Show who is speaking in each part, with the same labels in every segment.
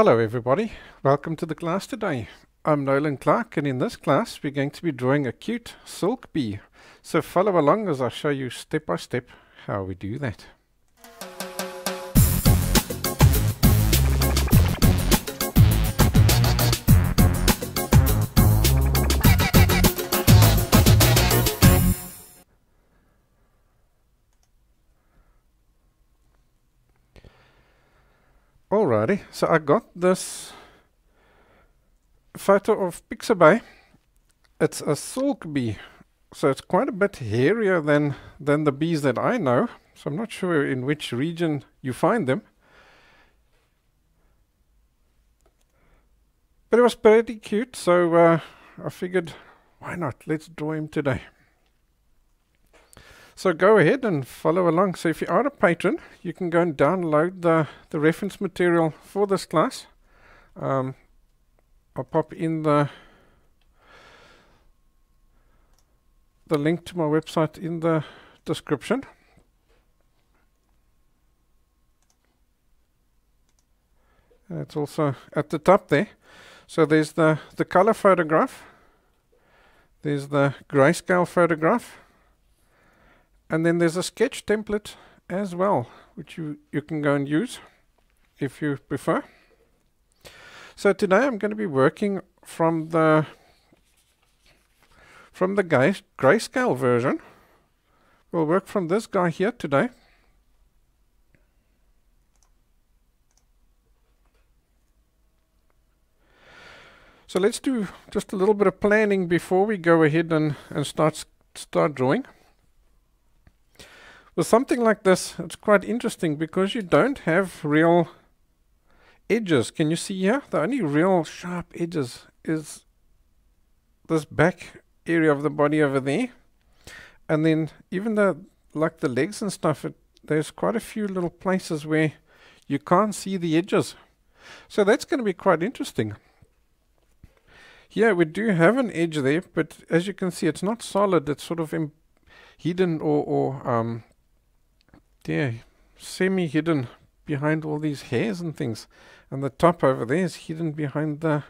Speaker 1: Hello everybody, welcome to the class today. I'm Nolan Clark and in this class we're going to be drawing a cute silk bee. So follow along as I show you step by step how we do that. Alrighty, so I got this photo of Pixabay. It's a silk bee, so it's quite a bit hairier than, than the bees that I know. So I'm not sure in which region you find them. But it was pretty cute, so uh, I figured, why not? Let's draw him today. So go ahead and follow along. So if you are a patron, you can go and download the, the reference material for this class. Um, I'll pop in the the link to my website in the description. And it's also at the top there. So there's the, the color photograph. There's the grayscale photograph and then there's a sketch template as well, which you, you can go and use if you prefer. So today I'm going to be working from the from the grayscale version. We'll work from this guy here today. So let's do just a little bit of planning before we go ahead and, and start start drawing. With something like this, it's quite interesting because you don't have real edges. Can you see here? The only real sharp edges is this back area of the body over there. And then even the like the legs and stuff, it, there's quite a few little places where you can't see the edges. So that's going to be quite interesting. Yeah, we do have an edge there, but as you can see, it's not solid. It's sort of hidden or, or um, there, semi-hidden behind all these hairs and things. And the top over there is hidden behind the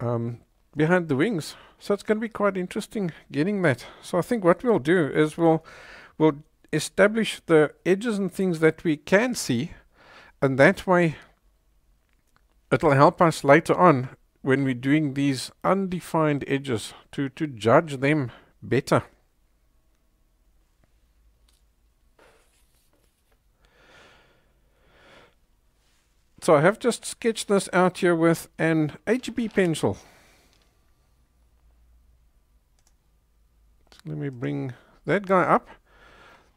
Speaker 1: um, behind the wings. So it's going to be quite interesting getting that. So I think what we'll do is we'll we'll establish the edges and things that we can see, and that way it'll help us later on when we're doing these undefined edges to to judge them better. So I have just sketched this out here with an HB pencil. So let me bring that guy up.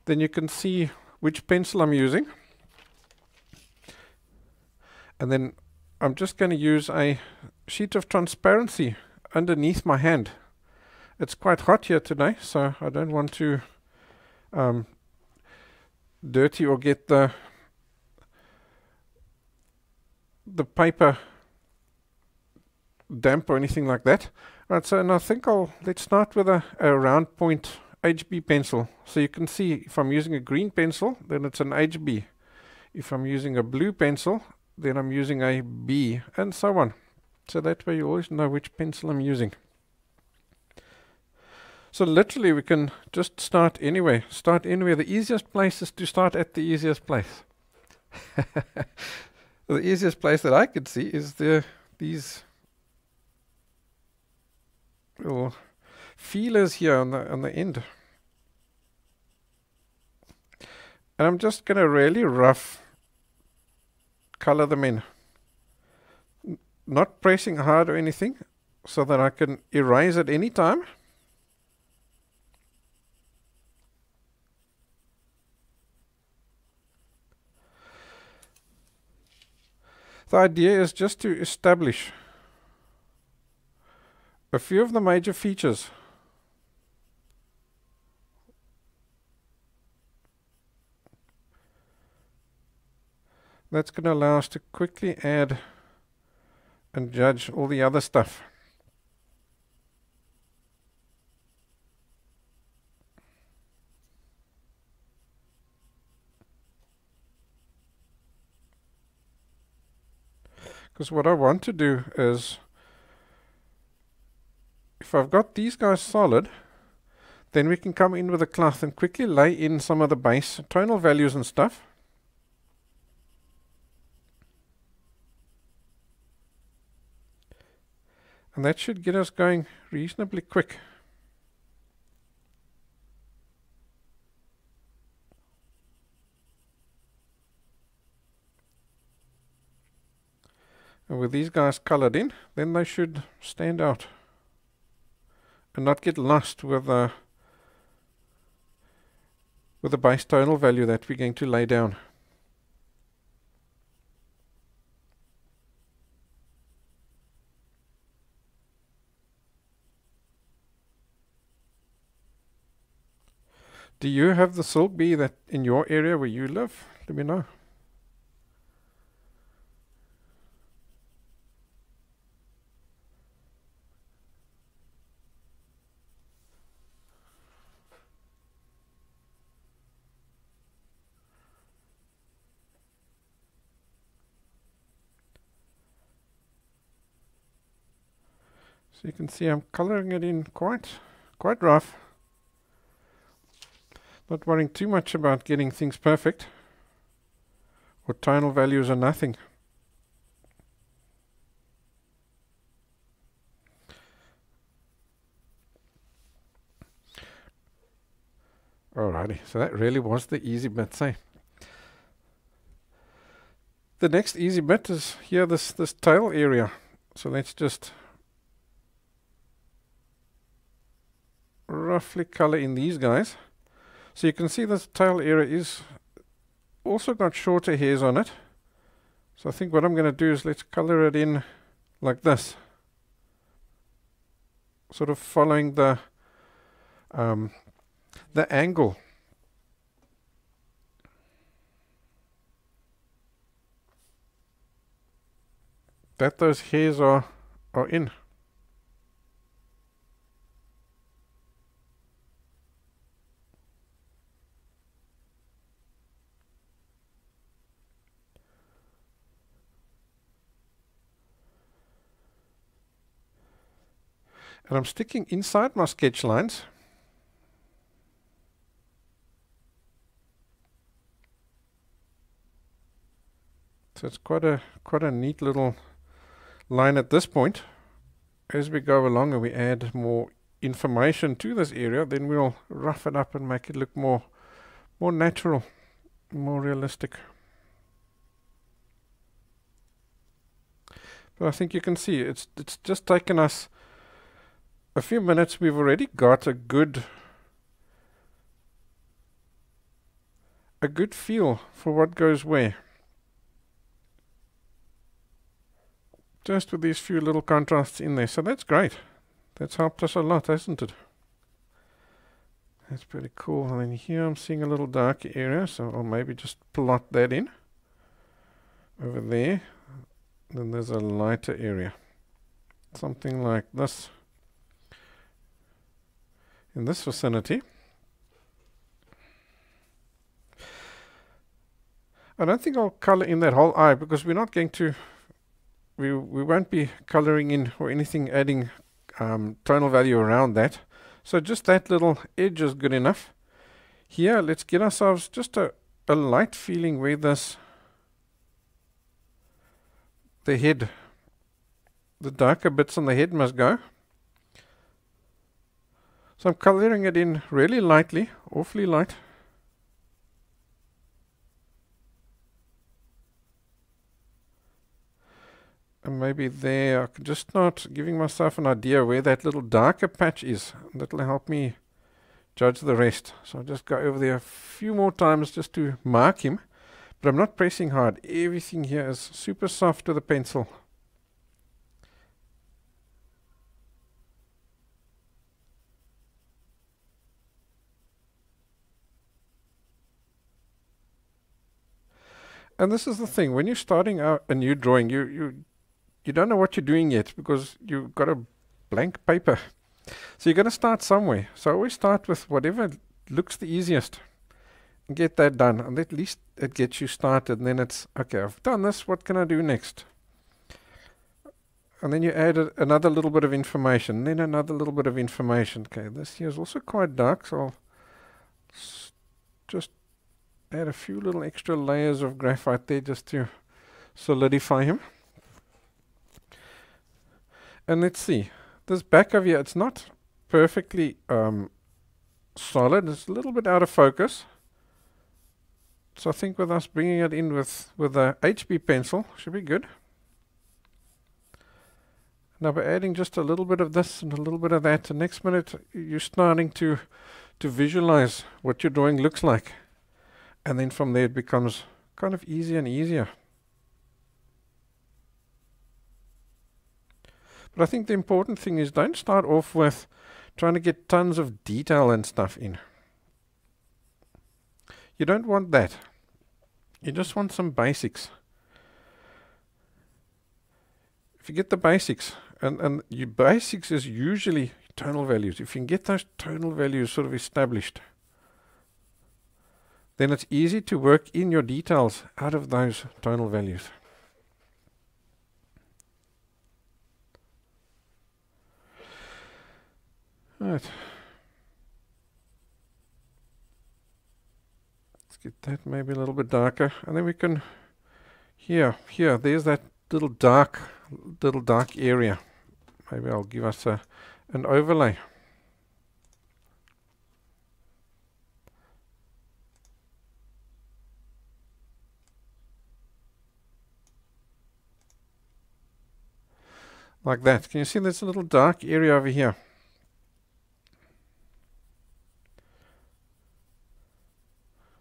Speaker 1: Then you can see which pencil I'm using. And then I'm just going to use a sheet of transparency underneath my hand. It's quite hot here today, so I don't want to um, dirty or get the the paper damp or anything like that. Right, so and I think I'll let's start with a, a round point HB pencil. So you can see if I'm using a green pencil, then it's an HB. If I'm using a blue pencil, then I'm using a B, and so on. So that way you always know which pencil I'm using. So literally we can just start anywhere. Start anywhere. The easiest place is to start at the easiest place. the easiest place that I could see is the these little feelers here on the on the end. And I'm just going to really rough color them in. N not pressing hard or anything so that I can erase at any time. The idea is just to establish a few of the major features that's going to allow us to quickly add and judge all the other stuff. Because what I want to do is, if I've got these guys solid, then we can come in with a cloth and quickly lay in some of the base tonal values and stuff. And that should get us going reasonably quick. And with these guys colored in, then they should stand out and not get lost with the with the base tonal value that we're going to lay down. Do you have the silk bee that in your area where you live? Let me know. You can see I'm coloring it in quite, quite rough. Not worrying too much about getting things perfect. Or tonal values are nothing. Alrighty, so that really was the easy bit, say. Eh? The next easy bit is here, this, this tail area. So let's just roughly color in these guys. So you can see this tail area is also got shorter hairs on it. So I think what I'm going to do is let's color it in like this. Sort of following the um, the angle. That those hairs are, are in. And I'm sticking inside my sketch lines. So it's quite a quite a neat little line at this point. As we go along and we add more information to this area, then we'll rough it up and make it look more more natural, more realistic. But I think you can see it's it's just taken us a few minutes, we've already got a good a good feel for what goes where. Just with these few little contrasts in there. So that's great. That's helped us a lot, hasn't it? That's pretty cool. And then here I'm seeing a little dark area, so I'll maybe just plot that in. Over there. Then there's a lighter area. Something like this in this vicinity. I don't think I'll color in that whole eye because we're not going to, we, we won't be coloring in or anything adding um, tonal value around that. So just that little edge is good enough. Here, let's get ourselves just a, a light feeling where this, the head, the darker bits on the head must go. So I'm coloring it in really lightly, awfully light. And maybe there I can just start giving myself an idea where that little darker patch is. That'll help me judge the rest. So I'll just go over there a few more times just to mark him. But I'm not pressing hard. Everything here is super soft with the pencil. And this is the thing when you're starting out a new drawing you you you don't know what you're doing yet because you've got a blank paper. So you're going to start somewhere. So I always start with whatever looks the easiest and get that done. And at least it gets you started and then it's okay I've done this. What can I do next? And then you add a, another little bit of information, then another little bit of information. Okay, this here is also quite dark, so I'll just add a few little extra layers of graphite there just to solidify him. And let's see, this back of here, it's not perfectly um, solid, it's a little bit out of focus. So I think with us bringing it in with, with a HB pencil, should be good. Now by adding just a little bit of this and a little bit of that, the next minute you're starting to to visualize what your drawing looks like. And then from there it becomes kind of easier and easier. But I think the important thing is don't start off with trying to get tons of detail and stuff in. You don't want that. You just want some basics. If you get the basics, and, and your basics is usually tonal values. If you can get those tonal values sort of established, then it's easy to work in your details out of those tonal values. Right. Let's get that maybe a little bit darker. And then we can, here, here, there's that little dark, little dark area. Maybe I'll give us a, an overlay. Like that. Can you see there's a little dark area over here?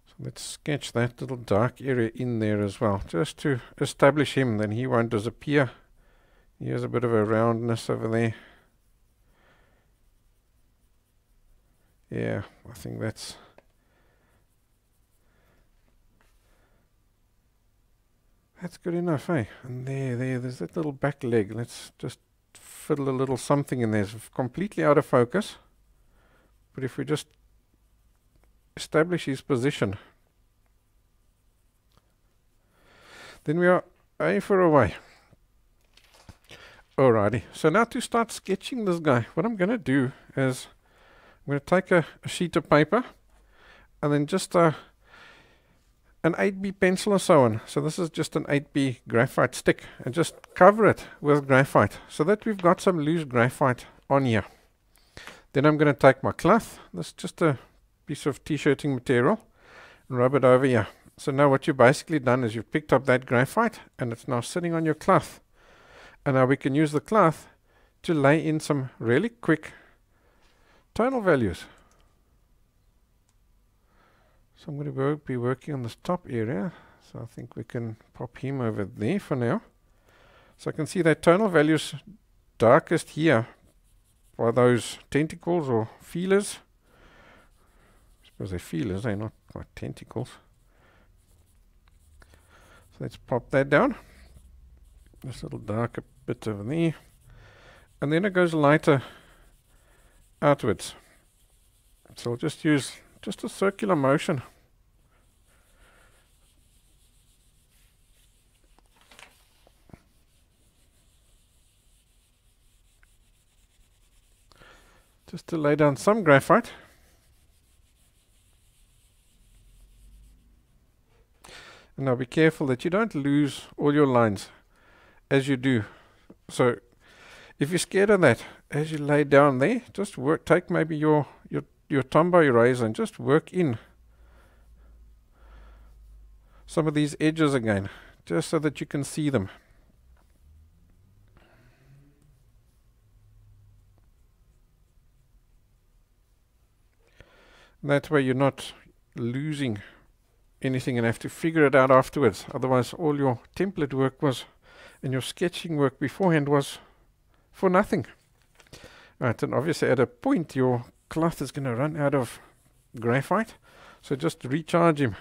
Speaker 1: So let's sketch that little dark area in there as well, just to establish him, then he won't disappear. He has a bit of a roundness over there. Yeah, I think that's that's good enough, eh? And there, there, there's that little back leg. Let's just fiddle a little something in there. It's completely out of focus. But if we just establish his position, then we are A for a way. Alrighty, so now to start sketching this guy, what I'm going to do is I'm going to take a, a, sheet of paper and then just uh, an 8B pencil or so on. So this is just an 8B graphite stick and just cover it with graphite so that we've got some loose graphite on here. Then I'm going to take my cloth, this is just a piece of t-shirting material, and rub it over here. So now what you've basically done is you've picked up that graphite and it's now sitting on your cloth. And now we can use the cloth to lay in some really quick tonal values. So I'm going to work, be working on this top area. So I think we can pop him over there for now. So I can see that tonal values darkest here by those tentacles or feelers. I suppose they're feelers, they're not quite tentacles. So let's pop that down. This little darker bit over there. And then it goes lighter outwards. So I'll just use just a circular motion. Just to lay down some graphite. And now be careful that you don't lose all your lines as you do. So if you're scared of that, as you lay down there, just work. Take maybe your your your Tombow eraser and just work in some of these edges again, just so that you can see them. that way you're not losing anything and have to figure it out afterwards. Otherwise, all your template work was and your sketching work beforehand was for nothing. Right, and obviously at a point your cloth is going to run out of graphite, so just recharge him.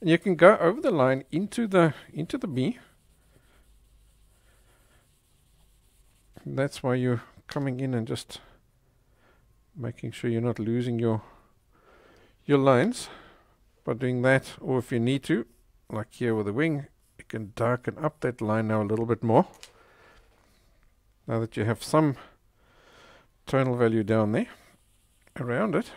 Speaker 1: And you can go over the line into the into the bee. That's why you're coming in and just making sure you're not losing your your lines. by doing that, or if you need to, like here with the wing, can darken up that line now a little bit more. Now that you have some tonal value down there around it.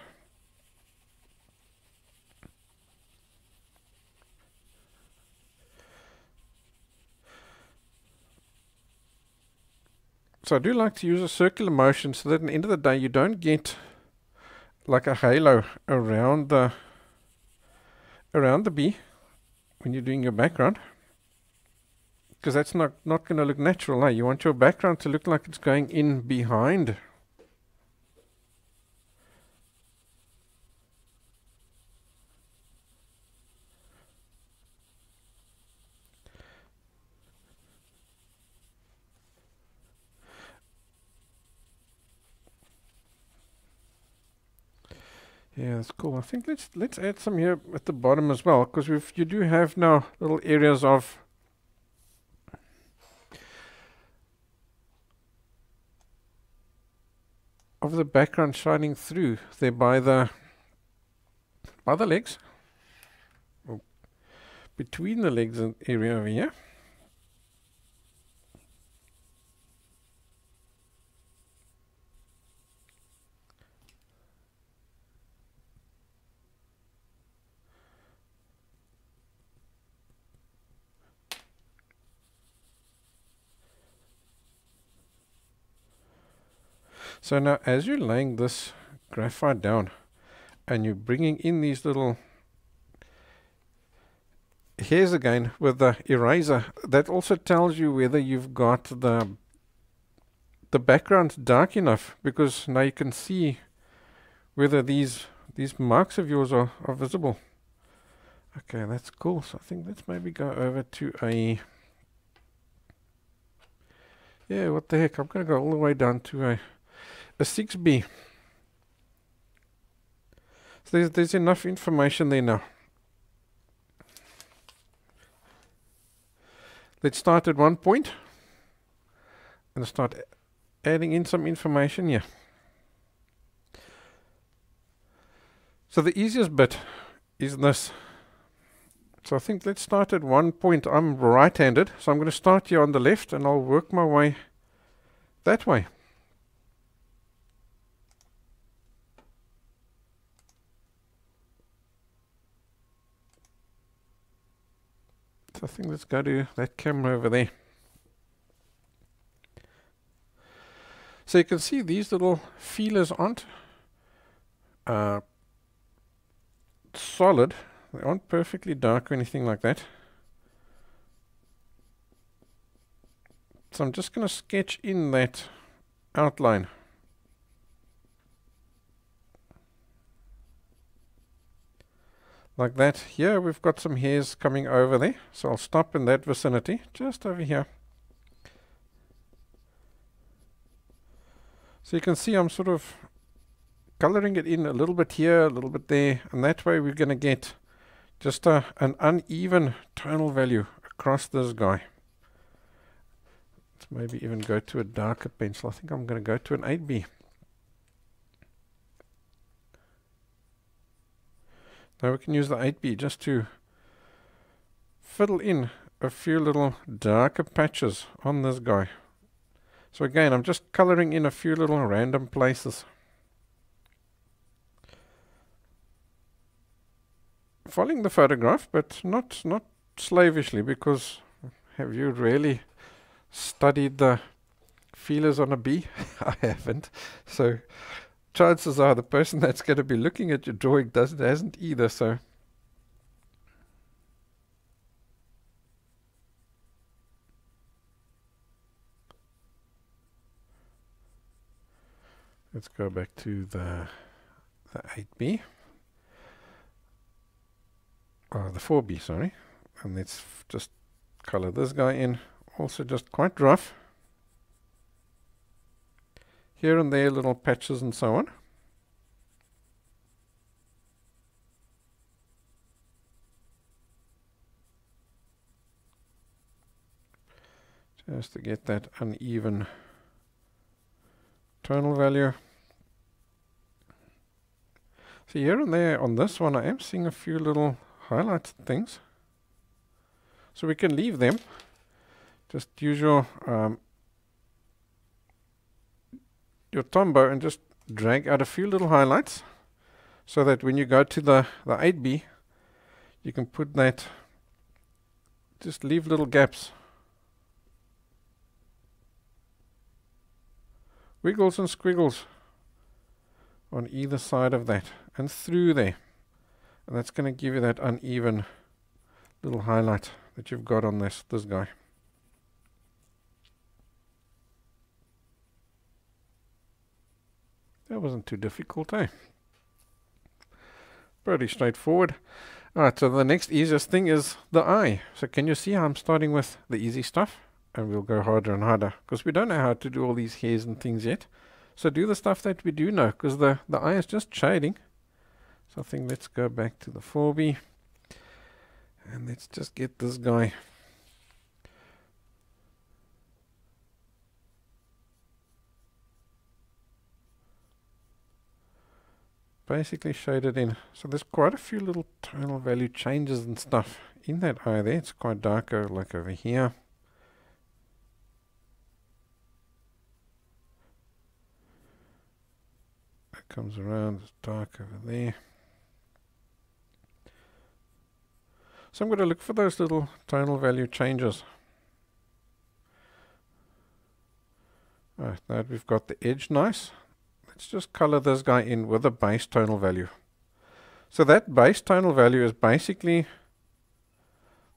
Speaker 1: So I do like to use a circular motion so that at the end of the day you don't get like a halo around the around the bee when you're doing your background because that's not not going to look natural eh? you want your background to look like it's going in behind Yeah, that's cool. I think let's let's add some here at the bottom as well, because you do have now little areas of of the background shining through there by the by the legs, between the legs and area over here. So now as you're laying this graphite down and you're bringing in these little hairs again with the eraser, that also tells you whether you've got the the background dark enough because now you can see whether these these marks of yours are, are visible. Okay, that's cool. So I think let's maybe go over to a yeah, what the heck? I'm going to go all the way down to a 6B. So there's, there's enough information there now. Let's start at one point and start adding in some information here. So the easiest bit is this. So I think let's start at one point. I'm right-handed, so I'm going to start here on the left and I'll work my way that way. I think let's go to that camera over there. So you can see these little feelers aren't uh, solid. They aren't perfectly dark or anything like that. So I'm just going to sketch in that outline. Like that. Here we've got some hairs coming over there, so I'll stop in that vicinity, just over here. So you can see I'm sort of coloring it in a little bit here, a little bit there, and that way we're going to get just a, an uneven tonal value across this guy. Let's maybe even go to a darker pencil. I think I'm going to go to an 8B. Now we can use the 8B just to fiddle in a few little darker patches on this guy. So again, I'm just coloring in a few little random places. Following the photograph, but not, not slavishly, because have you really studied the feelers on a bee? I haven't. So chances are the person that's going to be looking at your drawing doesn't hasn't either. So let's go back to the the 8B. Oh, the 4B, sorry. And let's just color this guy in. Also just quite rough here and there little patches and so on. Just to get that uneven tonal value. So here and there on this one, I am seeing a few little highlighted things. So we can leave them. Just use your um, your Tombow and just drag out a few little highlights so that when you go to the, the 8B, you can put that, just leave little gaps. Wiggles and squiggles on either side of that and through there. And that's going to give you that uneven little highlight that you've got on this, this guy. That wasn't too difficult, eh? Pretty straightforward. Alright, so the next easiest thing is the eye. So can you see how I'm starting with the easy stuff? And we'll go harder and harder. Because we don't know how to do all these hairs and things yet. So do the stuff that we do know. Because the, the eye is just shading. So I think let's go back to the 4B. And let's just get this guy basically shaded in. So there's quite a few little tonal value changes and stuff in that eye there. It's quite darker uh, like over here. It comes around, it's dark over there. So I'm going to look for those little tonal value changes. Alright, now we've got the edge nice. Let's just color this guy in with a base tonal value. So that base tonal value is basically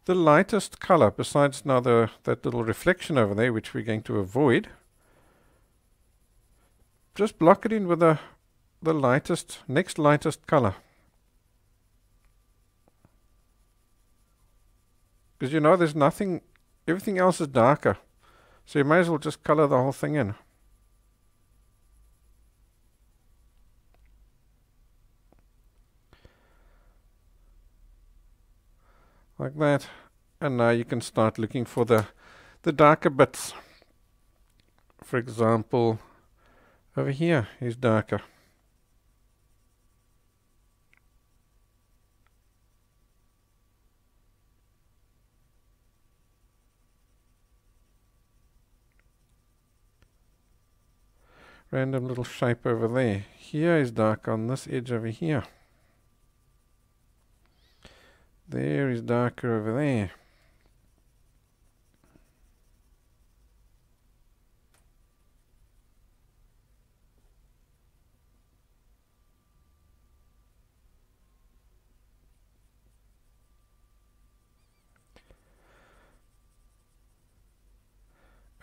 Speaker 1: the lightest color besides now the, that little reflection over there which we're going to avoid. Just block it in with the, the lightest, next lightest color. Because you know there's nothing, everything else is darker. So you may as well just color the whole thing in. Like that. And now you can start looking for the the darker bits. For example over here is darker. Random little shape over there. Here is dark on this edge over here there is darker over there.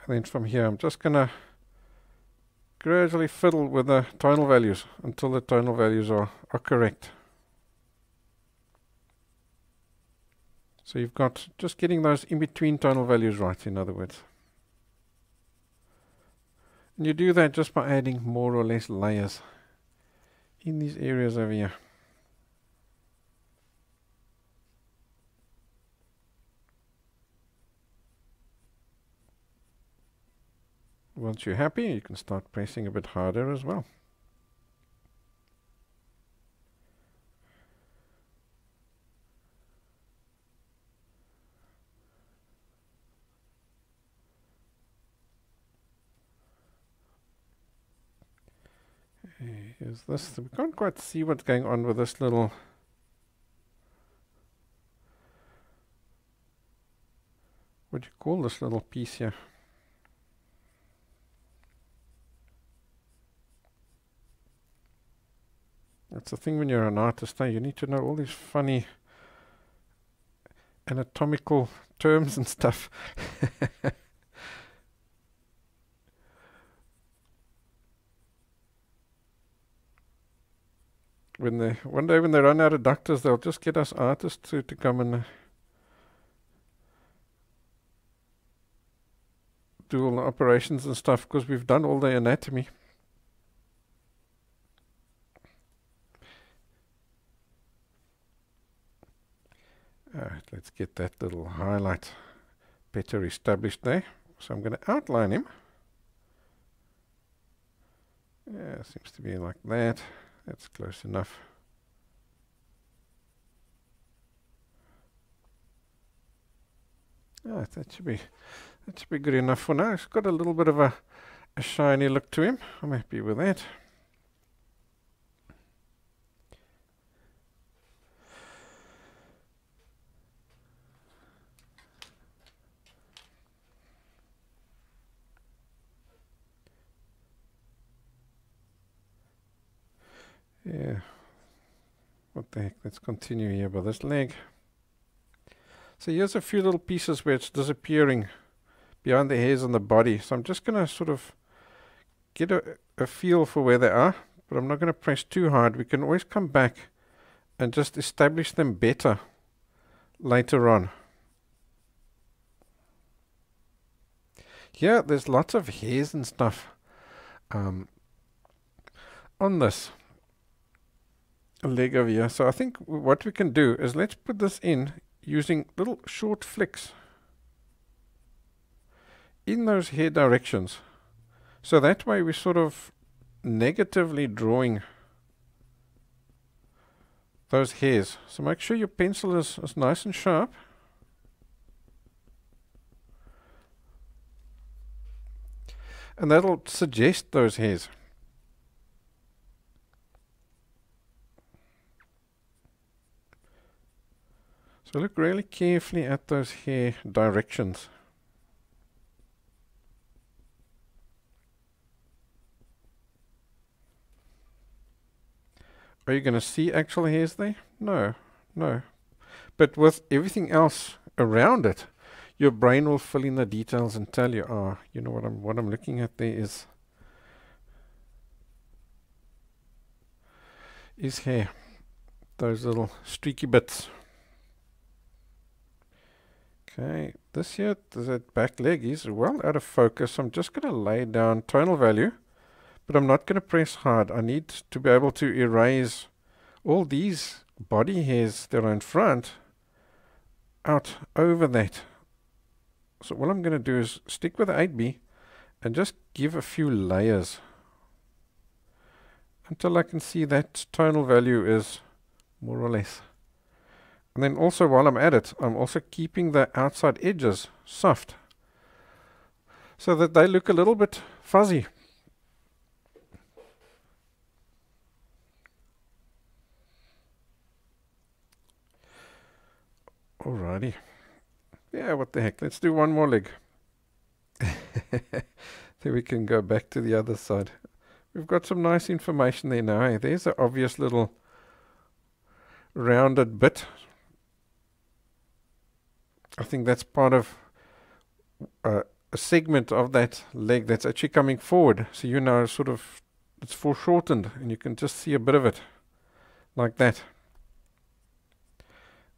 Speaker 1: And then from here I'm just going to gradually fiddle with the tonal values until the tonal values are, are correct. So you've got just getting those in-between tonal values right, in other words. And you do that just by adding more or less layers in these areas over here. Once you're happy, you can start pressing a bit harder as well. Is this. We can't quite see what's going on with this little what do you call this little piece here? That's the thing when you're an artist, eh? you need to know all these funny anatomical terms and stuff. when they one day when they run out of doctors, they'll just get us artists to, to come and uh, do all the operations and stuff because we've done all the anatomy. Alright, let's get that little highlight better established there. So I'm going to outline him. Yeah, seems to be like that. That's close enough. Ah, that should be that should be good enough for now. It's got a little bit of a, a shiny look to him. I'm happy with that. Yeah. What the heck? Let's continue here by this leg. So here's a few little pieces where it's disappearing behind the hairs on the body. So I'm just going to sort of get a, a feel for where they are, but I'm not going to press too hard. We can always come back and just establish them better later on. Here, there's lots of hairs and stuff um, on this leg over here. So I think what we can do is let's put this in using little short flicks in those hair directions. So that way we're sort of negatively drawing those hairs. So make sure your pencil is, is nice and sharp. And that'll suggest those hairs. So look really carefully at those hair directions. Are you going to see actual hairs there? No, no. But with everything else around it, your brain will fill in the details and tell you, oh, you know what I'm what I'm looking at there is is hair. Those little streaky bits. Okay, this here, that back leg is well out of focus. I'm just going to lay down tonal value, but I'm not going to press hard. I need to be able to erase all these body hairs that are in front out over that. So what I'm going to do is stick with the 8B and just give a few layers until I can see that tonal value is more or less and then also while I'm at it, I'm also keeping the outside edges soft so that they look a little bit fuzzy. Alrighty. Yeah, what the heck. Let's do one more leg. then we can go back to the other side. We've got some nice information there now. Hey? There's an obvious little rounded bit I think that's part of uh, a segment of that leg that's actually coming forward. So you know, sort of, it's foreshortened, and you can just see a bit of it, like that.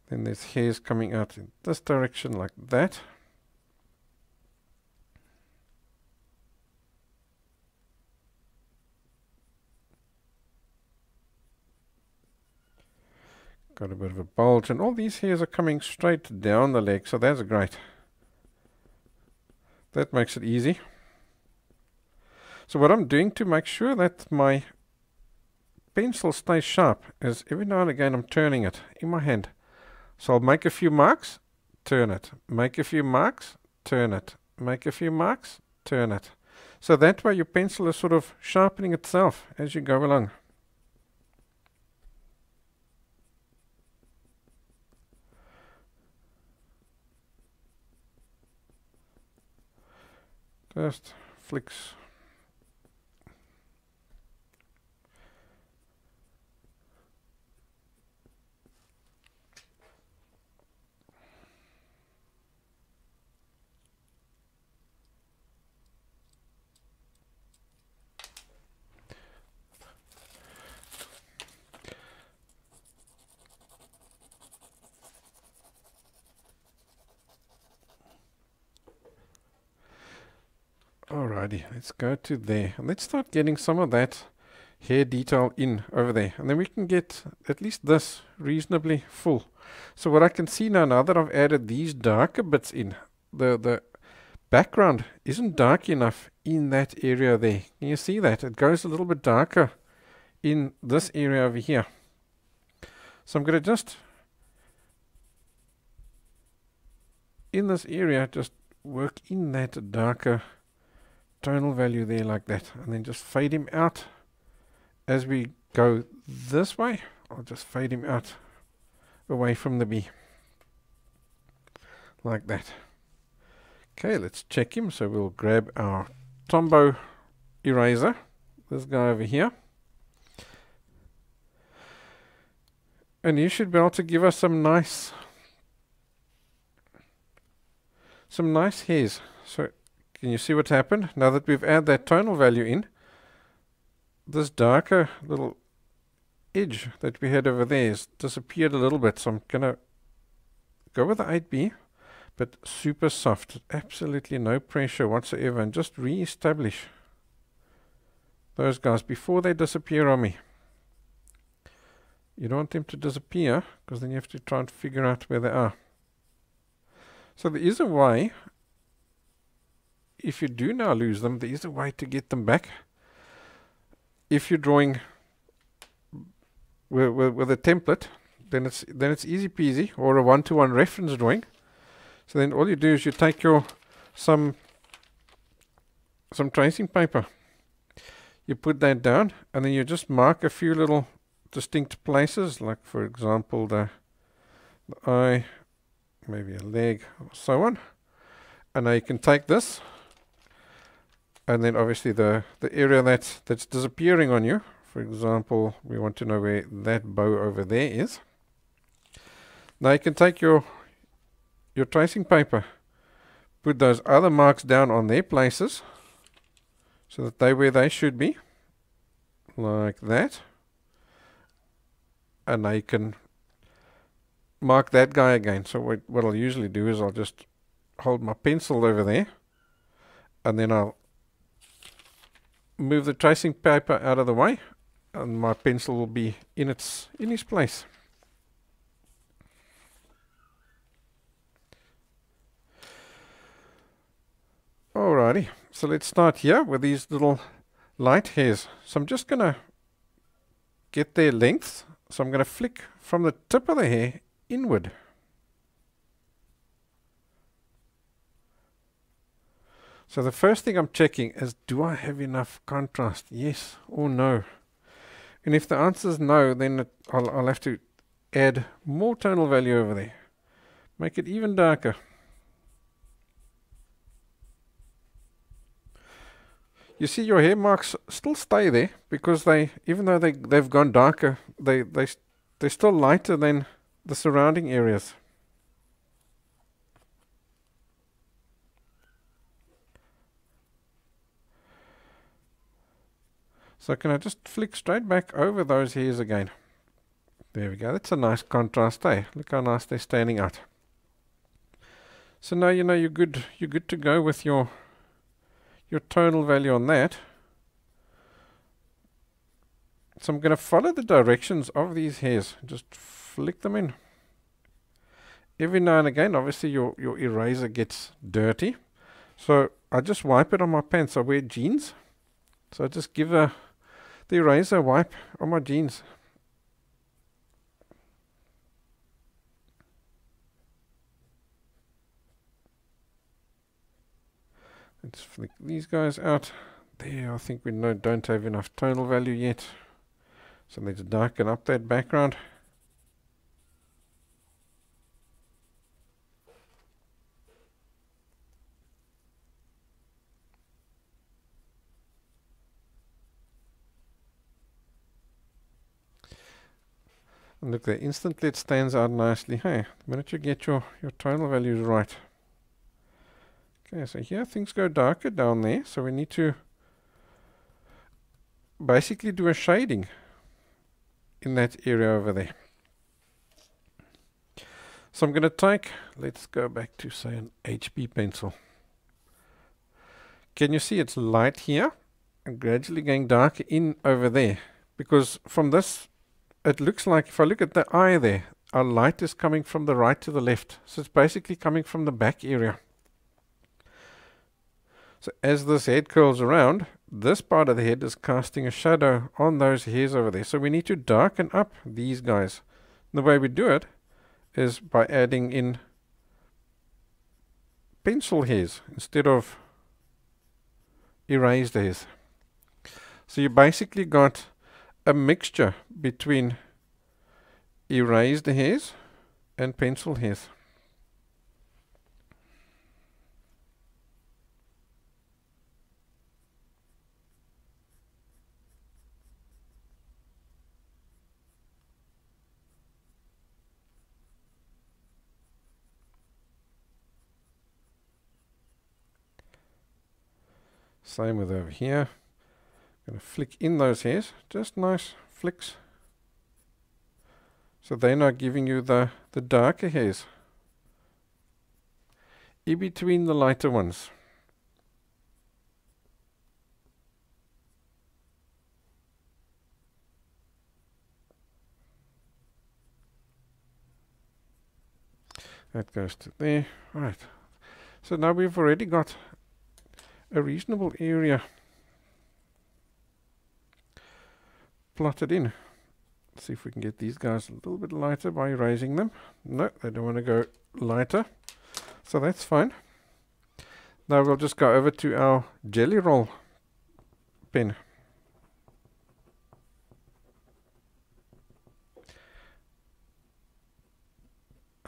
Speaker 1: Then there's hairs coming out in this direction, like that. Got a bit of a bulge, and all these hairs are coming straight down the leg, so that's great. That makes it easy. So what I'm doing to make sure that my pencil stays sharp is every now and again I'm turning it in my hand. So I'll make a few marks, turn it. Make a few marks, turn it. Make a few marks, turn it. So that way your pencil is sort of sharpening itself as you go along. Just flicks Alrighty, let's go to there. And let's start getting some of that hair detail in over there. And then we can get at least this reasonably full. So what I can see now, now that I've added these darker bits in, the, the background isn't dark enough in that area there. Can you see that? It goes a little bit darker in this area over here. So I'm going to just in this area, just work in that darker tonal value there like that. And then just fade him out as we go this way. I'll just fade him out away from the bee. Like that. Okay, let's check him. So we'll grab our Tombow eraser. This guy over here. And you should be able to give us some nice some nice hairs. So can you see what's happened? Now that we've added that tonal value in, this darker little edge that we had over there has disappeared a little bit. So I'm going to go with the 8B, but super soft. Absolutely no pressure whatsoever. And just re-establish those guys before they disappear on me. You don't want them to disappear because then you have to try and figure out where they are. So there is a way, if you do now lose them, there is a way to get them back. If you're drawing with, with, with a template, then it's then it's easy peasy, or a one-to-one -one reference drawing. So then all you do is you take your some some tracing paper, you put that down, and then you just mark a few little distinct places, like for example the, the eye, maybe a leg or so on. And now you can take this and then obviously the, the area that's, that's disappearing on you. For example, we want to know where that bow over there is. Now you can take your your tracing paper, put those other marks down on their places so that they where they should be, like that. And you can mark that guy again. So what, what I'll usually do is I'll just hold my pencil over there and then I'll move the tracing paper out of the way and my pencil will be in its in its place. Alrighty, so let's start here with these little light hairs. So I'm just going to get their length. So I'm going to flick from the tip of the hair inward. So the first thing I'm checking is, do I have enough contrast? Yes or no? And if the answer is no, then I'll, I'll have to add more tonal value over there. Make it even darker. You see your hair marks still stay there because they, even though they, they've gone darker, they, they, they're still lighter than the surrounding areas. So can I just flick straight back over those hairs again? There we go. That's a nice contrast, eh? Look how nice they're standing out. So now you know you're good. You're good to go with your your tonal value on that. So I'm going to follow the directions of these hairs. Just flick them in. Every now and again, obviously your, your eraser gets dirty. So I just wipe it on my pants. I wear jeans. So I just give a, the eraser wipe on my jeans. Let's flick these guys out. There, I think we no, don't have enough tonal value yet. So to darken up that background. And look there, instantly it stands out nicely. Hey, the minute you get your, your tonal values right. Okay, so here things go darker down there, so we need to basically do a shading in that area over there. So I'm going to take, let's go back to say an HB pencil. Can you see it's light here and gradually going darker in over there? Because from this, it looks like if I look at the eye there, our light is coming from the right to the left. So it's basically coming from the back area. So as this head curls around, this part of the head is casting a shadow on those hairs over there. So we need to darken up these guys. And the way we do it is by adding in pencil hairs instead of erased hairs. So you basically got a mixture between erased hairs and pencil hairs. Same with over here. Going to flick in those hairs, just nice flicks. So they're not giving you the, the darker hairs. In between the lighter ones. That goes to there. Right. So now we've already got a reasonable area plotted in. Let's see if we can get these guys a little bit lighter by raising them. No, they don't want to go lighter. So that's fine. Now we'll just go over to our Gelly Roll pen.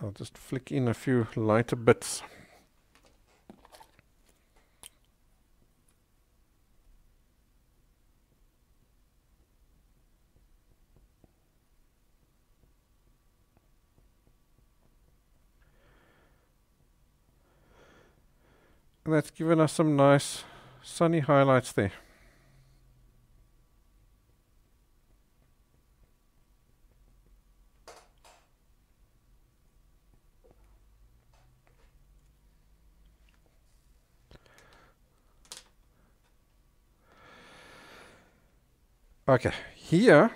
Speaker 1: I'll just flick in a few lighter bits. And that's given us some nice sunny highlights there. Okay, here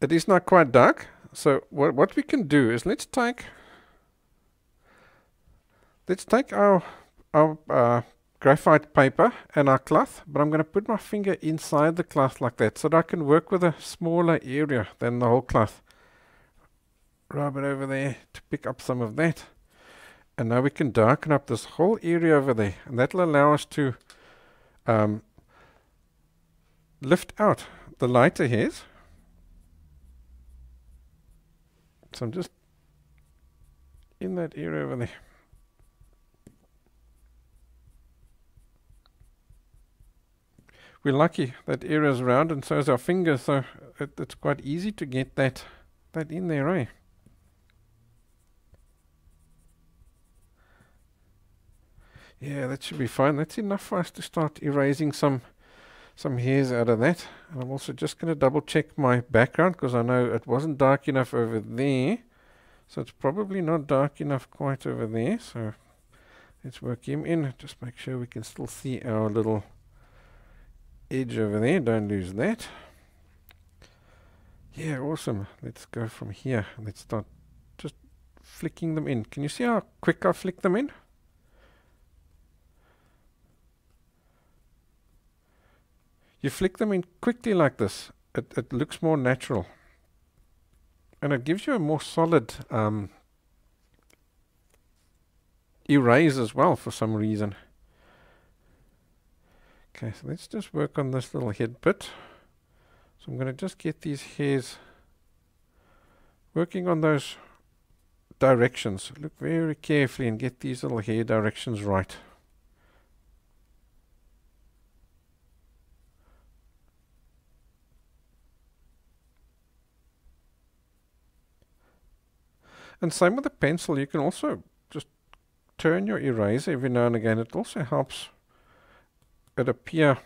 Speaker 1: it is not quite dark. So what what we can do is let's take let's take our our uh, graphite paper and our cloth, but I'm going to put my finger inside the cloth like that so that I can work with a smaller area than the whole cloth. Rub it over there to pick up some of that. And now we can darken up this whole area over there. And that'll allow us to um, lift out the lighter hairs. So I'm just in that area over there. We're lucky that area is round and so is our finger, so it, it's quite easy to get that that in there, eh? Yeah, that should be fine. That's enough for us to start erasing some some hairs out of that. And I'm also just going to double check my background because I know it wasn't dark enough over there. So it's probably not dark enough quite over there. So let's work him in. Just make sure we can still see our little edge over there. Don't lose that. Yeah, awesome. Let's go from here. Let's start just flicking them in. Can you see how quick I flick them in? You flick them in quickly like this. It, it looks more natural. And it gives you a more solid um, erase as well for some reason. Okay, so let's just work on this little head bit. So I'm going to just get these hairs working on those directions. Look very carefully and get these little hair directions right. And same with the pencil, you can also just turn your eraser every now and again. It also helps it appear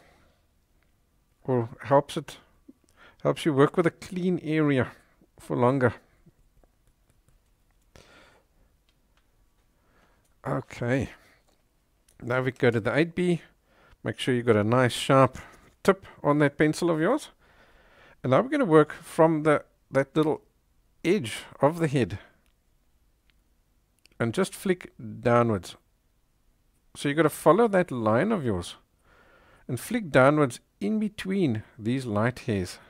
Speaker 1: or helps it helps you work with a clean area for longer. Okay. Now we go to the 8B. Make sure you got a nice sharp tip on that pencil of yours. And now we're going to work from the that little edge of the head and just flick downwards. So you've got to follow that line of yours and flick downwards in between these light hairs.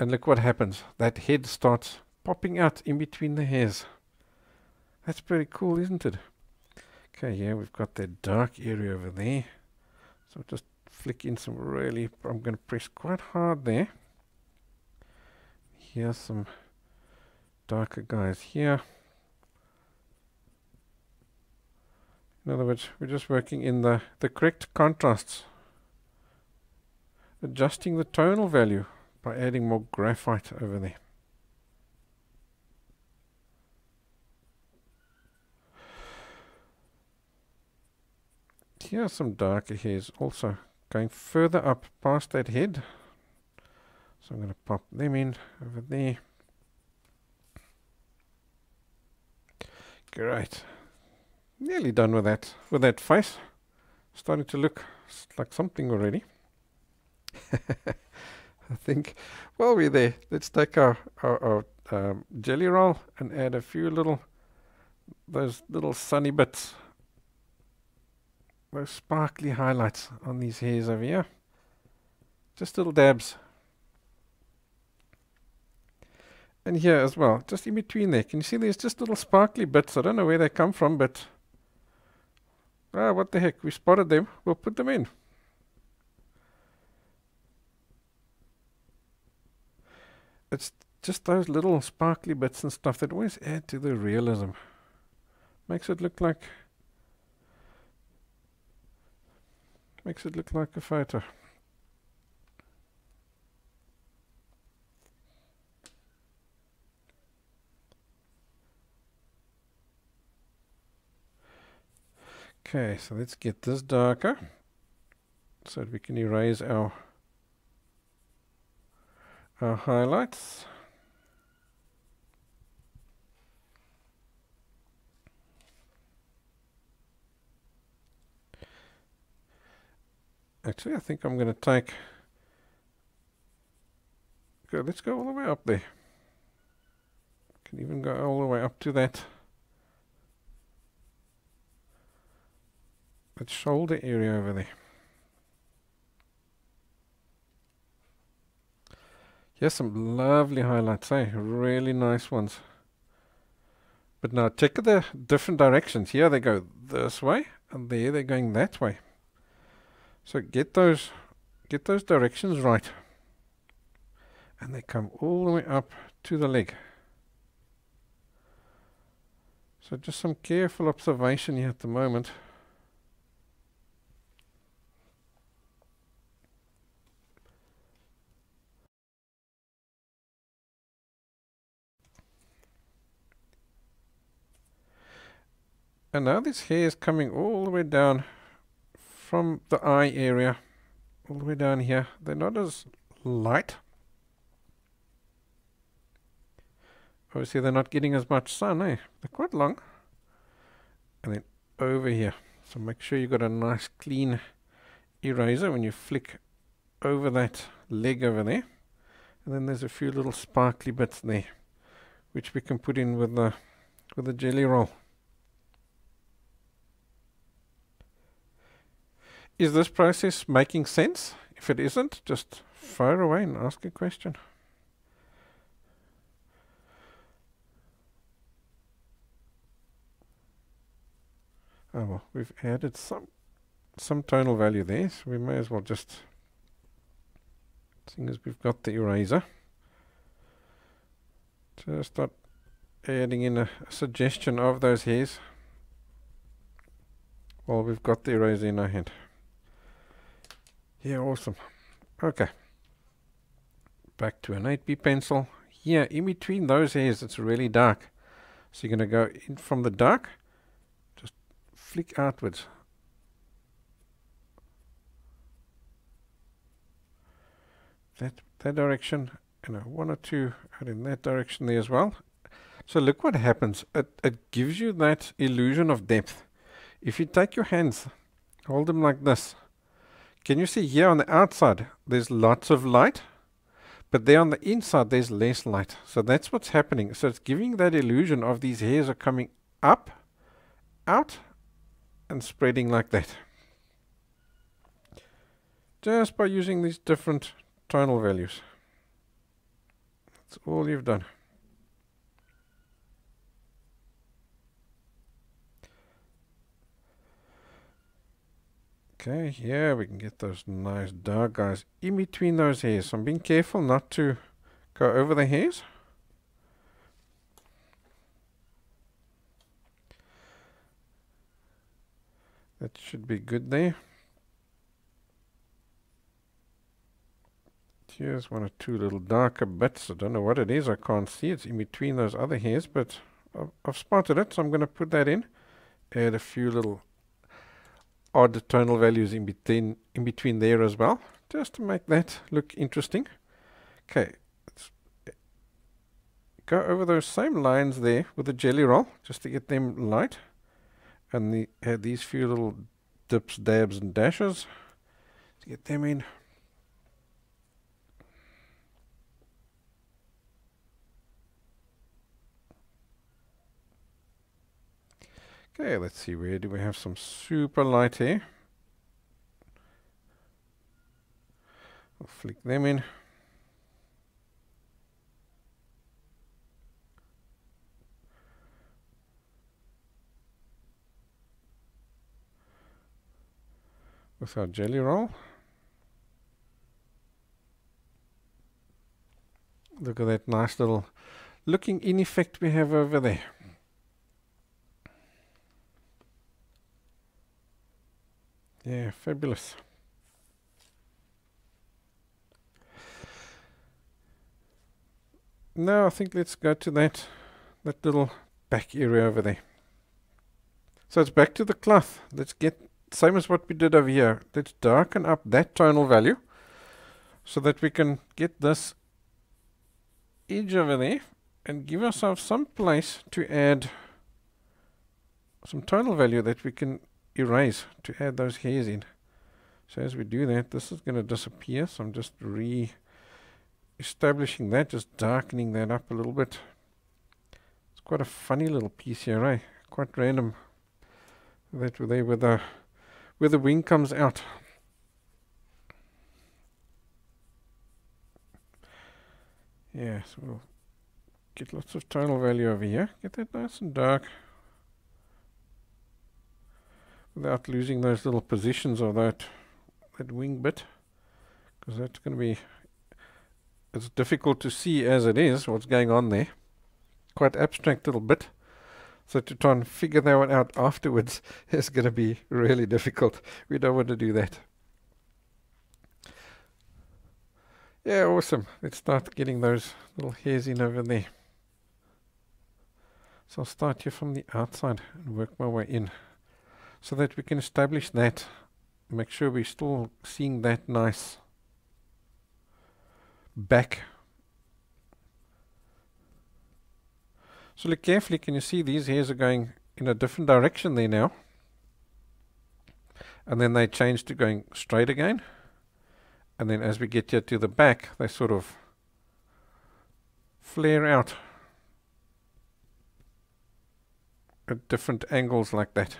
Speaker 1: And look what happens. That head starts popping out in between the hairs. That's pretty cool, isn't it? Okay, yeah, we've got that dark area over there. So just flick in some really, I'm going to press quite hard there. Here's some darker guys here. In other words, we're just working in the, the correct contrasts. Adjusting the tonal value by adding more graphite over there. Here are some darker hairs also going further up past that head. So I'm going to pop them in over there. Great. Nearly done with that, with that face. Starting to look like something already. I think while we're there, let's take our, our, our um, Gelly Roll and add a few little, those little sunny bits, those sparkly highlights on these hairs over here. Just little dabs. And here as well, just in between there. Can you see there's just little sparkly bits? I don't know where they come from, but ah, what the heck, we spotted them. We'll put them in. it's just those little sparkly bits and stuff that always add to the realism. Makes it look like makes it look like a photo. Okay, so let's get this darker so that we can erase our our highlights. Actually, I think I'm going to take... Let's go all the way up there. Can even go all the way up to that. That shoulder area over there. Yes, some lovely highlights, eh? Really nice ones. But now check the different directions. Here they go this way, and there they're going that way. So get those, get those directions right. And they come all the way up to the leg. So just some careful observation here at the moment. And now this hair is coming all the way down from the eye area, all the way down here. They're not as light. Obviously they're not getting as much sun, eh? They're quite long. And then over here. So make sure you've got a nice clean eraser when you flick over that leg over there. And then there's a few little sparkly bits there, which we can put in with the with the Gelly Roll. Is this process making sense? If it isn't, just fire away and ask a question. Oh well, we've added some some tonal value there, so we may as well just, seeing as we've got the eraser, just start adding in a, a suggestion of those hairs while we've got the eraser in our hand. Yeah, awesome. Okay. Back to an 8B pencil. Here, in between those hairs, it's really dark. So you're going to go in from the dark, just flick outwards. That, that direction, and a one or two out in that direction there as well. So look what happens. It, it gives you that illusion of depth. If you take your hands, hold them like this, can you see here on the outside, there's lots of light, but there on the inside, there's less light. So that's what's happening. So it's giving that illusion of these hairs are coming up, out, and spreading like that. Just by using these different tonal values. That's all you've done. Okay, here we can get those nice dark guys in between those hairs. So I'm being careful not to go over the hairs. That should be good there. Here's one or two little darker bits. I don't know what it is. I can't see. It's in between those other hairs, but I've, I've spotted it, so I'm going to put that in. Add a few little odd tonal values in between, in between there as well, just to make that look interesting. Okay, let's go over those same lines there with the Gelly Roll, just to get them light. And the, add these few little dips, dabs, and dashes to get them in. Okay, let's see, where do we have some super light here? I'll flick them in. With our Gelly Roll. Look at that nice little looking in effect we have over there. Yeah, fabulous. Now I think let's go to that that little back area over there. So it's back to the cloth. Let's get same as what we did over here. Let's darken up that tonal value so that we can get this edge over there and give ourselves some place to add some tonal value that we can erase to add those hairs in. So as we do that, this is going to disappear. So I'm just re-establishing that, just darkening that up a little bit. It's quite a funny little piece here, eh? Quite random. That there where the where the wing comes out. Yes, yeah, so we'll get lots of tonal value over here. Get that nice and dark without losing those little positions of that that wing bit because that's going to be it's difficult to see as it is what's going on there. Quite abstract little bit. So to try and figure that one out afterwards is going to be really difficult. We don't want to do that. Yeah awesome. Let's start getting those little hairs in over there. So I'll start here from the outside and work my way in so that we can establish that make sure we're still seeing that nice back. So look carefully can you see these hairs are going in a different direction there now? And then they change to going straight again. And then as we get here to the back they sort of flare out at different angles like that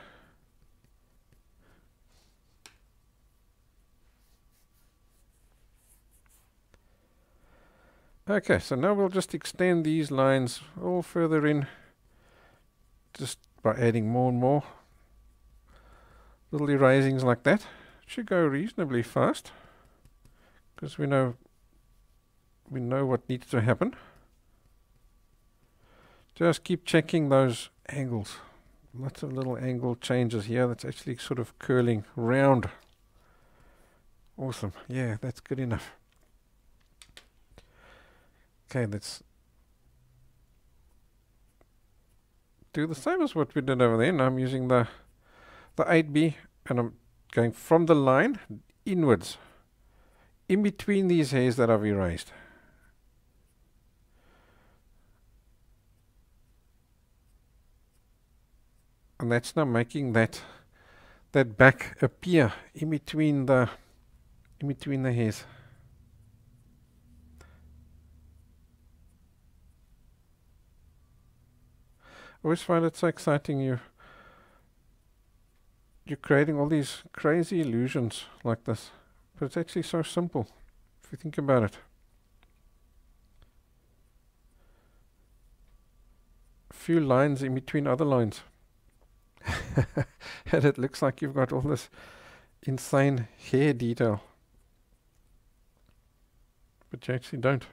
Speaker 1: Okay, so now we'll just extend these lines all further in just by adding more and more little erasings like that. It should go reasonably fast because we know we know what needs to happen. Just keep checking those angles. Lots of little angle changes here. That's actually sort of curling round. Awesome. Yeah, that's good enough. Okay, let's do the same as what we did over there. Now I'm using the the 8B and I'm going from the line inwards in between these hairs that I've erased. And that's now making that that back appear in between the in between the hairs. Always find it so exciting. You you're creating all these crazy illusions like this, but it's actually so simple if you think about it. A few lines in between other lines, and it looks like you've got all this insane hair detail. But you actually don't.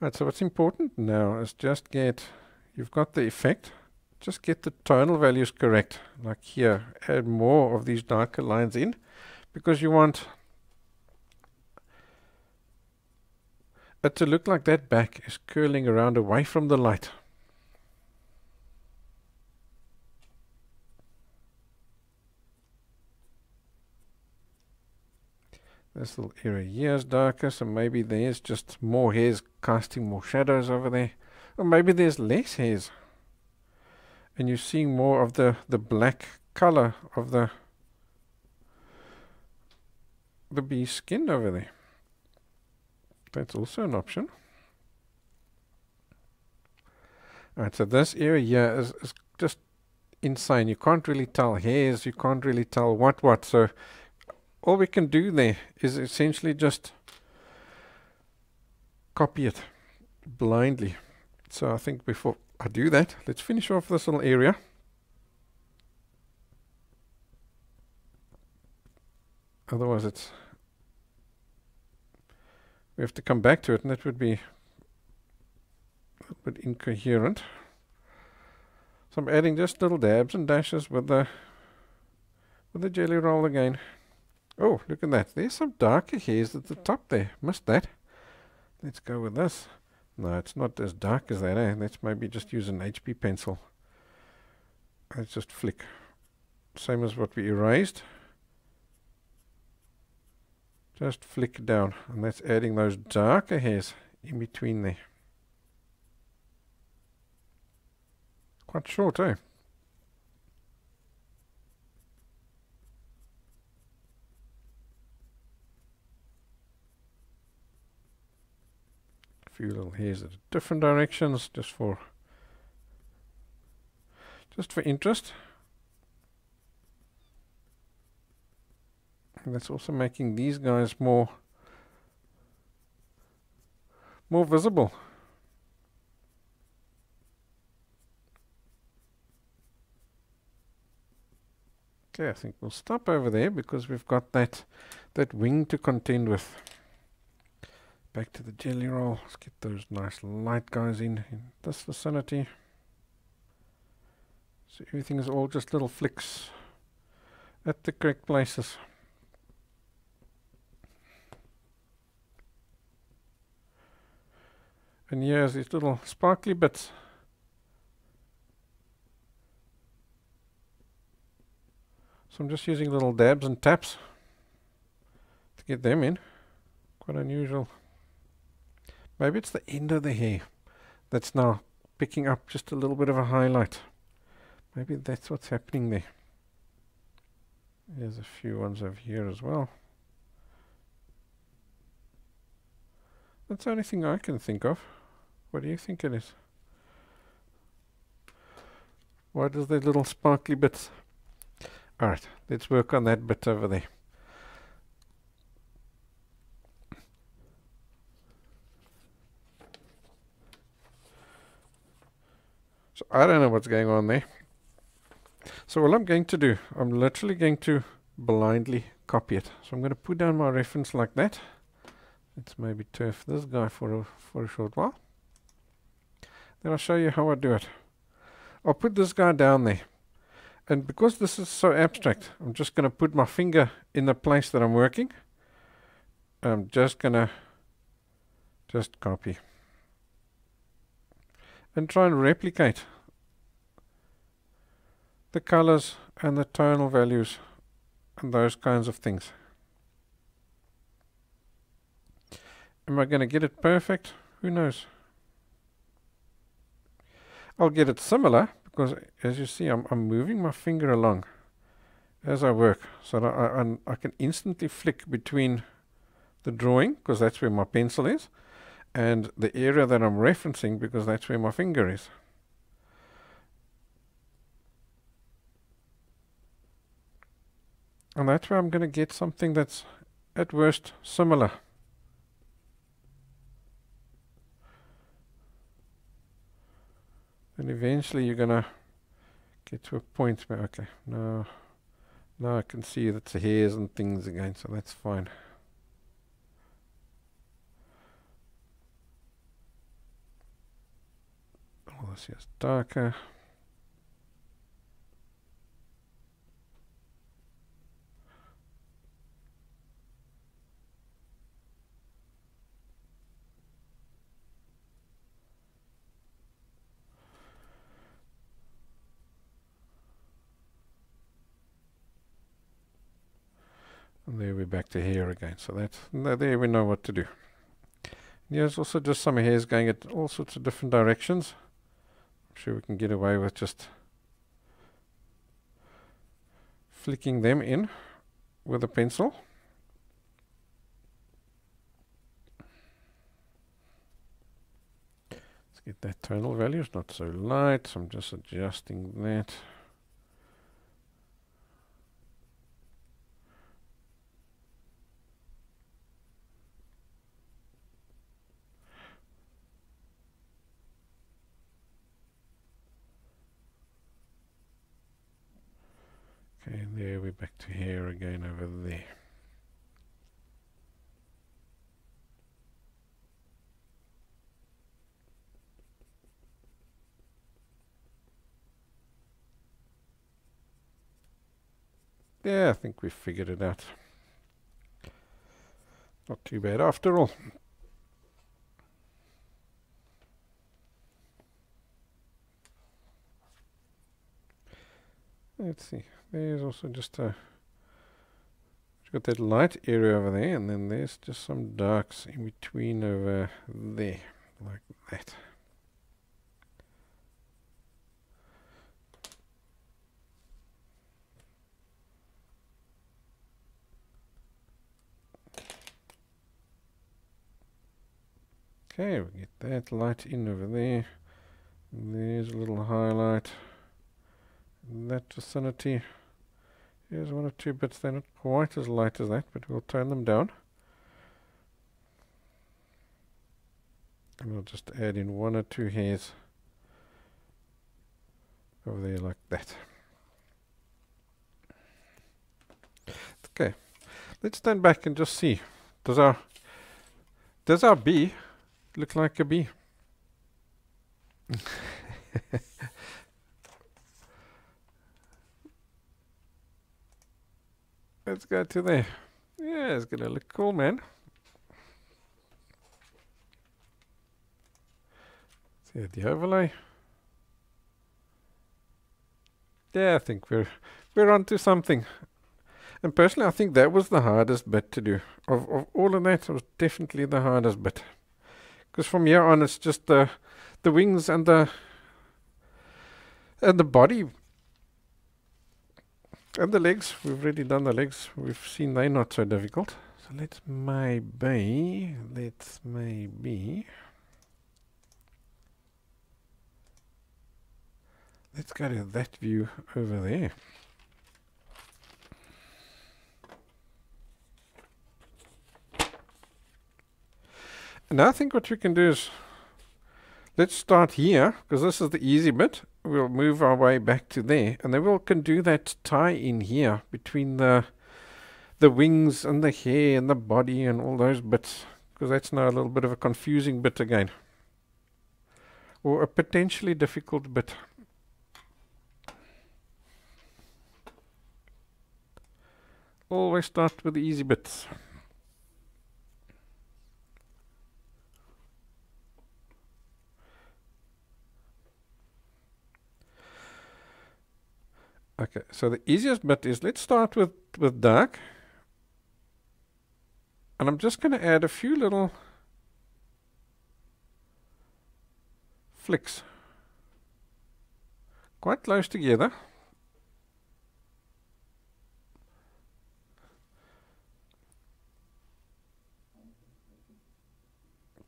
Speaker 1: Right, so what's important now is just get, you've got the effect, just get the tonal values correct. Like here, add more of these darker lines in because you want it to look like that back is curling around away from the light. This little area here is darker, so maybe there's just more hairs casting more shadows over there. Or maybe there's less hairs. And you're seeing more of the, the black color of the the bee's skin over there. That's also an option. Alright, so this area here is, is just insane. You can't really tell hairs, you can't really tell what what. So all we can do there is essentially just copy it blindly. So I think before I do that, let's finish off this little area. Otherwise it's we have to come back to it and that would be a little bit incoherent. So I'm adding just little dabs and dashes with the with the Gelly Roll again. Oh, look at that. There's some darker hairs at the top there. Missed that. Let's go with this. No, it's not as dark as that, eh? Let's maybe just use an HB pencil. Let's just flick. Same as what we erased. Just flick down. And that's adding those darker hairs in between there. Quite short, eh? Few little hairs at different directions just for just for interest. And that's also making these guys more more visible. Okay, I think we'll stop over there because we've got that that wing to contend with back to the Gelly Roll. Let's get those nice light guys in, in this vicinity. So everything is all just little flicks at the correct places. And here's these little sparkly bits. So I'm just using little dabs and taps to get them in. Quite unusual. Maybe it's the end of the hair that's now picking up just a little bit of a highlight. Maybe that's what's happening there. There's a few ones over here as well. That's the only thing I can think of. What do you think it is? Why does the little sparkly bits? Alright, let's work on that bit over there. I don't know what's going on there. So all I'm going to do, I'm literally going to blindly copy it. So I'm going to put down my reference like that. Let's maybe turf this guy for a, for a short while. Then I'll show you how I do it. I'll put this guy down there. And because this is so abstract, I'm just going to put my finger in the place that I'm working. I'm just going to just copy and try and replicate the colors and the tonal values and those kinds of things. Am I going to get it perfect? Who knows? I'll get it similar because as you see I'm, I'm moving my finger along as I work so that I, I, I can instantly flick between the drawing because that's where my pencil is and the area that I'm referencing because that's where my finger is. And that's where I'm going to get something that's at worst similar. And eventually you're going to get to a point where, okay, now, now I can see that the hairs and things again, so that's fine. All this is darker. And there we're back to here again. So that's there we know what to do. There's also just some hairs going at all sorts of different directions. I'm sure we can get away with just flicking them in with a pencil. Let's get that tonal value. It's not so light. So I'm just adjusting that. Okay, there we're back to here again over there. Yeah, I think we figured it out. Not too bad after all. Let's see. There's also just a got that light area over there and then there's just some darks in between over there like that. Okay, we get that light in over there. There's a little highlight in that vicinity. Here's one or two bits, they're not quite as light as that, but we'll turn them down. And we'll just add in one or two hairs over there like that. Okay, let's stand back and just see. Does our does our bee look like a bee? Let's go to there. Yeah, it's gonna look cool, man. See the overlay. Yeah, I think we're we're onto something. And personally, I think that was the hardest bit to do. Of of all of that, it was definitely the hardest bit. Because from here on, it's just the the wings and the and the body and the legs, we've already done the legs. We've seen they're not so difficult. So let's maybe, let's maybe, let's go to that view over there. And I think what we can do is, let's start here, because this is the easy bit, we'll move our way back to there. And then we can do that tie in here between the the wings and the hair and the body and all those bits because that's now a little bit of a confusing bit again. Or a potentially difficult bit. Always start with the easy bits Okay, so the easiest bit is let's start with, with dark. And I'm just going to add a few little flicks quite close together.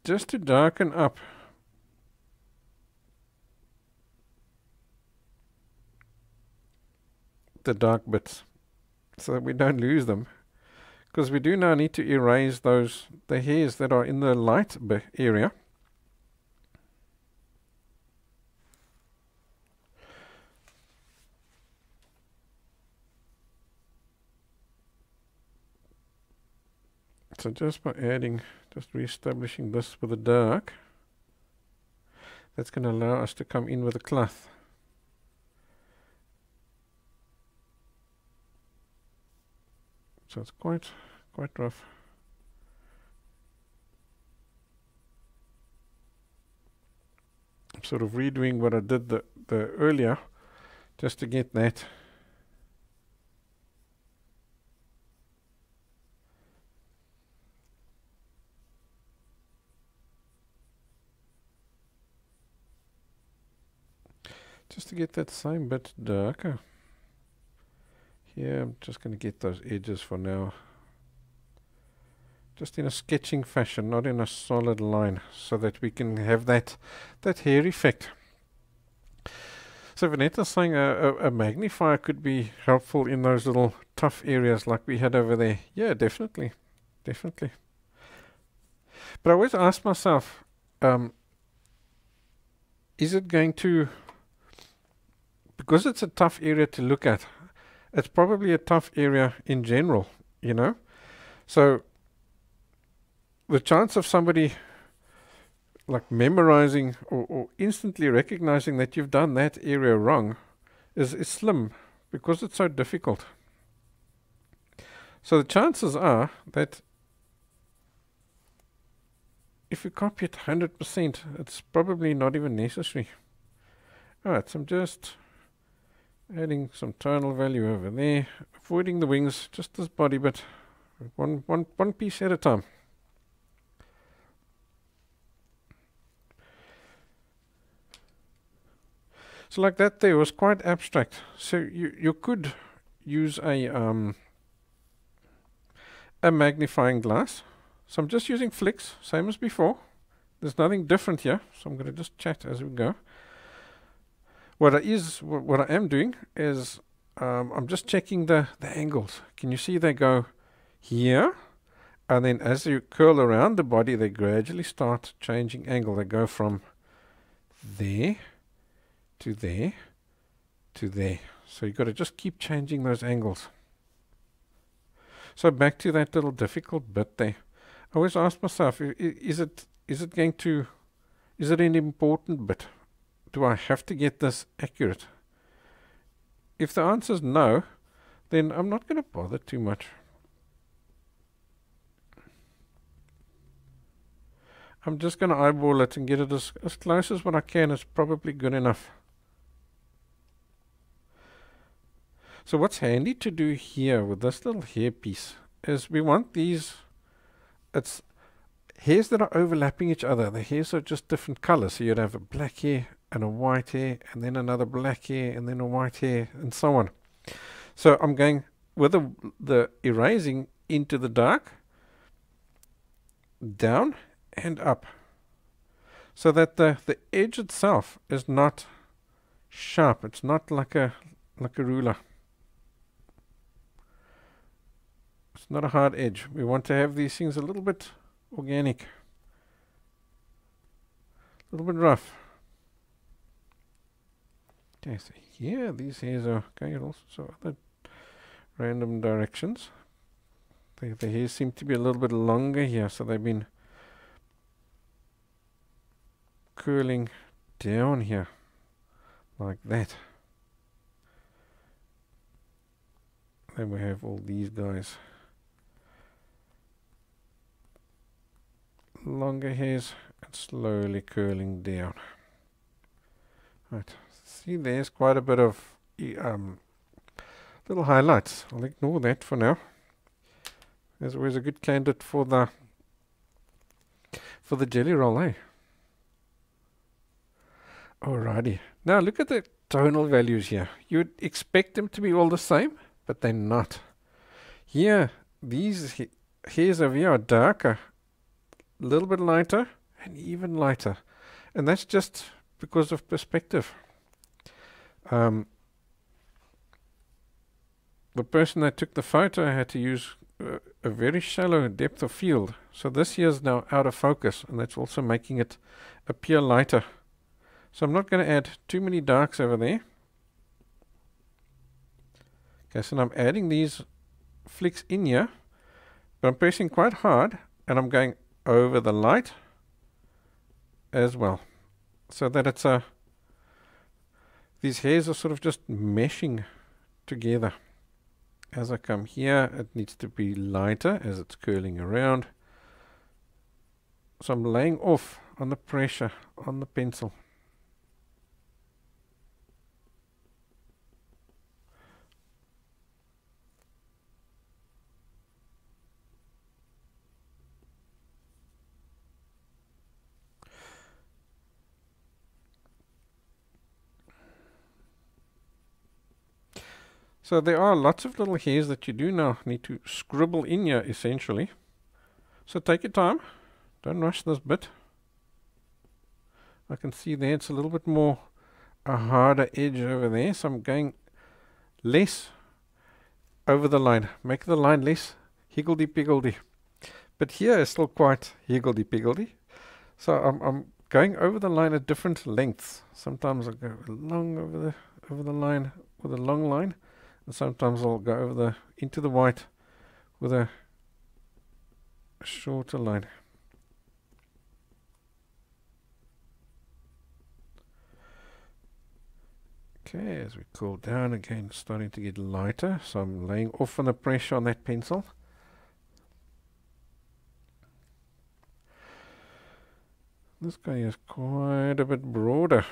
Speaker 1: Just to darken up the dark bits so that we don't lose them. Because we do now need to erase those the hairs that are in the light area. So just by adding, just re-establishing this with the dark, that's going to allow us to come in with a cloth. So it's quite, quite rough. I'm sort of redoing what I did the, the earlier, just to get that just to get that same bit darker. Here I'm just going to get those edges for now. Just in a sketching fashion, not in a solid line, so that we can have that, that hair effect. So Vanetta's saying a, a, a, magnifier could be helpful in those little tough areas like we had over there. Yeah, definitely. Definitely. But I always ask myself, um, is it going to because it's a tough area to look at, it's probably a tough area in general, you know? So the chance of somebody like memorizing or, or instantly recognizing that you've done that area wrong is, is slim because it's so difficult. So the chances are that if you copy it 100%, it's probably not even necessary. Alright, so I'm just adding some tonal value over there, avoiding the wings, just this body bit, one, one, one piece at a time. So like that there was quite abstract. So you, you could use a, um, a magnifying glass. So I'm just using flicks, same as before. There's nothing different here, so I'm going to just chat as we go. What I is what I am doing is um, I'm just checking the the angles. Can you see they go here, and then as you curl around the body, they gradually start changing angle. They go from there to there to there. So you've got to just keep changing those angles. So back to that little difficult bit there. I always ask myself, is it is it going to is it an important bit? Do I have to get this accurate? If the answer is no, then I'm not going to bother too much. I'm just going to eyeball it and get it as, as close as what I can. It's probably good enough. So what's handy to do here with this little hair piece is we want these, it's hairs that are overlapping each other. The hairs are just different colors. So you'd have a black hair and a white hair and then another black hair and then a white hair and so on. So I'm going with the, the erasing into the dark, down and up so that the, the edge itself is not sharp. It's not like a like a ruler. It's not a hard edge. We want to have these things a little bit organic, a little bit rough. So here these hairs are going in all sorts of other random directions. The, the hairs seem to be a little bit longer here, so they've been curling down here like that. Then we have all these guys. Longer hairs and slowly curling down. Right, See, there's quite a bit of um, little highlights. I'll ignore that for now. There's always a good candidate for the for the Gelly Roll, eh? Alrighty. Now look at the tonal values here. You'd expect them to be all the same, but they're not. Here, these he hairs over here are darker, a little bit lighter, and even lighter. And that's just because of perspective. Um, the person that took the photo had to use uh, a very shallow depth of field. So this here is now out of focus, and that's also making it appear lighter. So I'm not going to add too many darks over there. Okay, so now I'm adding these flicks in here, But I'm pressing quite hard and I'm going over the light as well. So that it's a, these hairs are sort of just meshing together. As I come here, it needs to be lighter as it's curling around. So I'm laying off on the pressure on the pencil. So there are lots of little hairs that you do now need to scribble in here essentially. So take your time. Don't rush this bit. I can see there it's a little bit more a harder edge over there. So I'm going less over the line. Make the line less higgledy-piggledy. But here is still quite higgledy-piggledy. So I'm, I'm going over the line at different lengths. Sometimes I go long over the over the line with a long line and sometimes I'll go over the into the white with a shorter line. Okay, as we cool down again, starting to get lighter, so I'm laying off on the pressure on that pencil. This guy is quite a bit broader.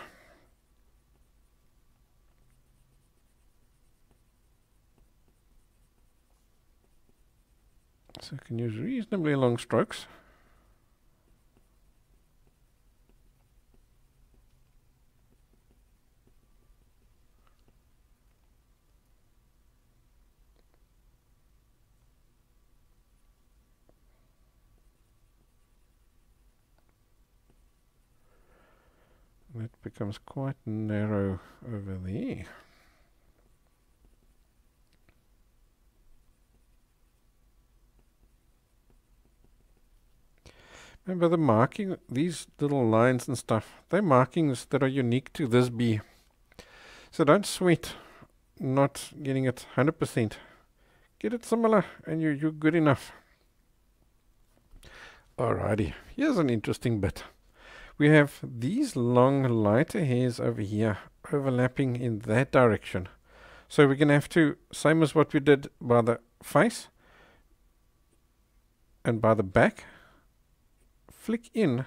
Speaker 1: So I can use reasonably long strokes. That becomes quite narrow over there. Remember the marking, these little lines and stuff, they're markings that are unique to this bee. So don't sweat not getting it 100%. Get it similar and you, you're good enough. Alrighty, here's an interesting bit. We have these long lighter hairs over here overlapping in that direction. So we're going to have to, same as what we did by the face and by the back, flick in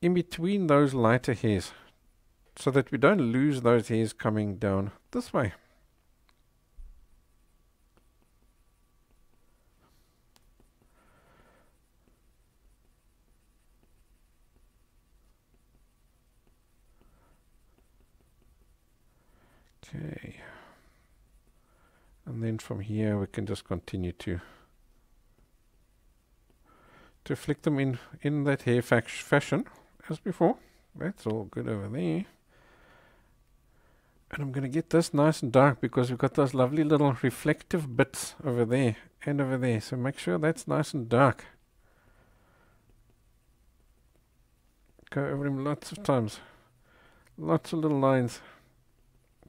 Speaker 1: in between those lighter hairs so that we don't lose those hairs coming down this way. Okay and then from here we can just continue to to flick them in in that hair fashion as before. That's all good over there. And I'm going to get this nice and dark because we've got those lovely little reflective bits over there and over there. So make sure that's nice and dark. Go over them lots of times. Lots of little lines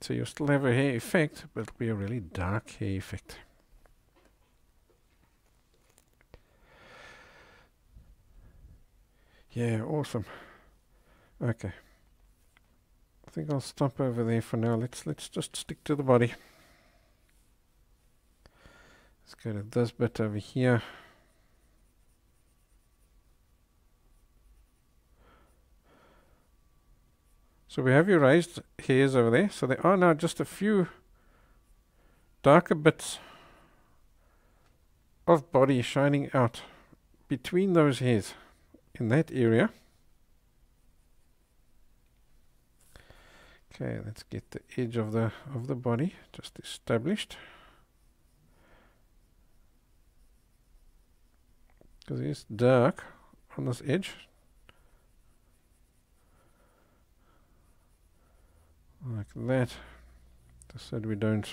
Speaker 1: so you still have a hair effect, but it'll be a really dark hair effect. Yeah, awesome. Okay. I think I'll stop over there for now. Let's let's just stick to the body. Let's go to this bit over here. So we have your raised hairs over there. So there are now just a few darker bits of body shining out between those hairs in that area. Okay, let's get the edge of the of the body just established. Because it's dark on this edge, like that just so we don't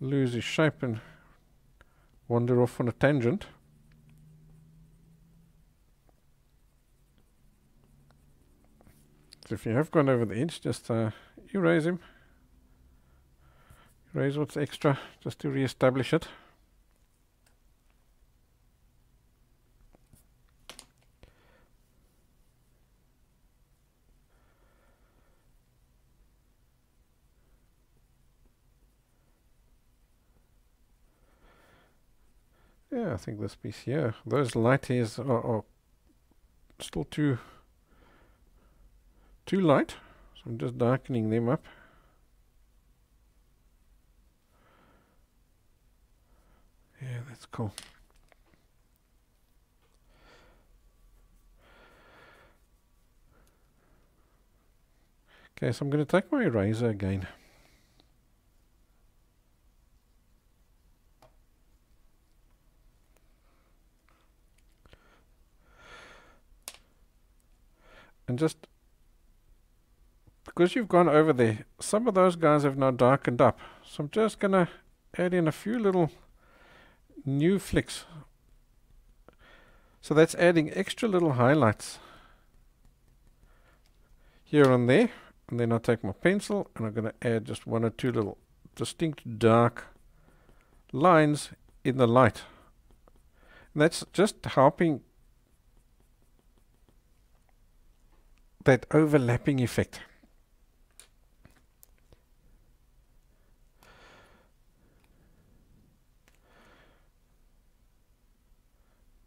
Speaker 1: lose his shape and wander off on a tangent. So if you have gone over the edge, just uh, erase him Erase what's extra just to re-establish it. I think this piece here, those light hairs are, are still too too light. So I'm just darkening them up. Yeah, that's cool. Okay, so I'm going to take my eraser again. And just because you've gone over there, some of those guys have now darkened up. So I'm just going to add in a few little new flicks. So that's adding extra little highlights here and there. And then I'll take my pencil and I'm going to add just one or two little distinct dark lines in the light. And that's just helping that overlapping effect.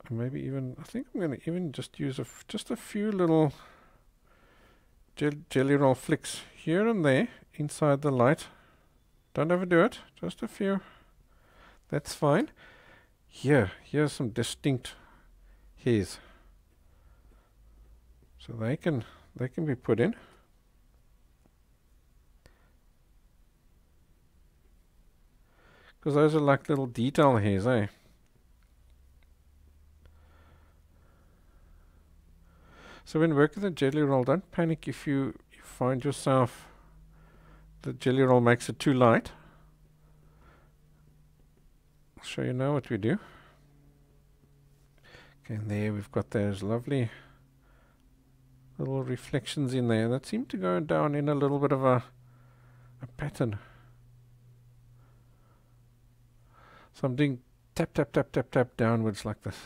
Speaker 1: maybe even I think I'm going to even just use a just a few little gel Gelly Roll flicks here and there inside the light. Don't overdo it. Just a few. That's fine. Here, here's some distinct hairs. So they can they can be put in. Because those are like little detail hairs, eh? So when working the Gelly Roll, don't panic if you, you find yourself the Gelly Roll makes it too light. I'll show you now what we do. Okay, and there we've got those lovely little reflections in there that seem to go down in a little bit of a, a pattern. So I'm doing tap, tap, tap, tap, tap downwards like this.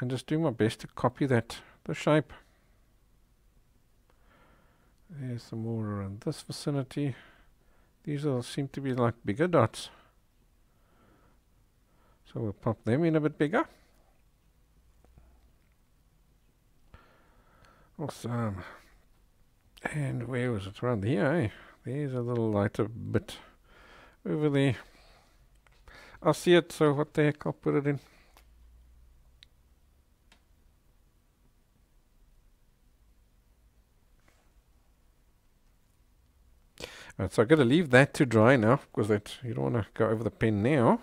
Speaker 1: And just doing my best to copy that, the shape. There's some more around this vicinity. These all seem to be like bigger dots. So we'll pop them in a bit bigger. Awesome. And where was it? Around here, eh? There's a little lighter bit over there. I see it, so what the heck, I'll put it in. Right, so I've got to leave that to dry now, because that you don't want to go over the pen now.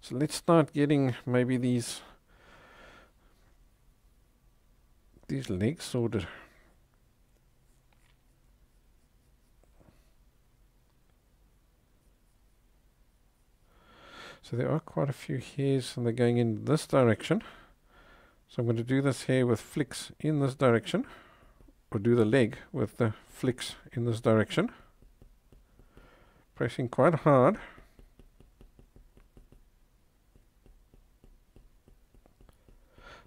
Speaker 1: So let's start getting maybe these these legs sorted. So there are quite a few hairs and they're going in this direction. So I'm going to do this hair with flicks in this direction or do the leg with the flicks in this direction. Pressing quite hard.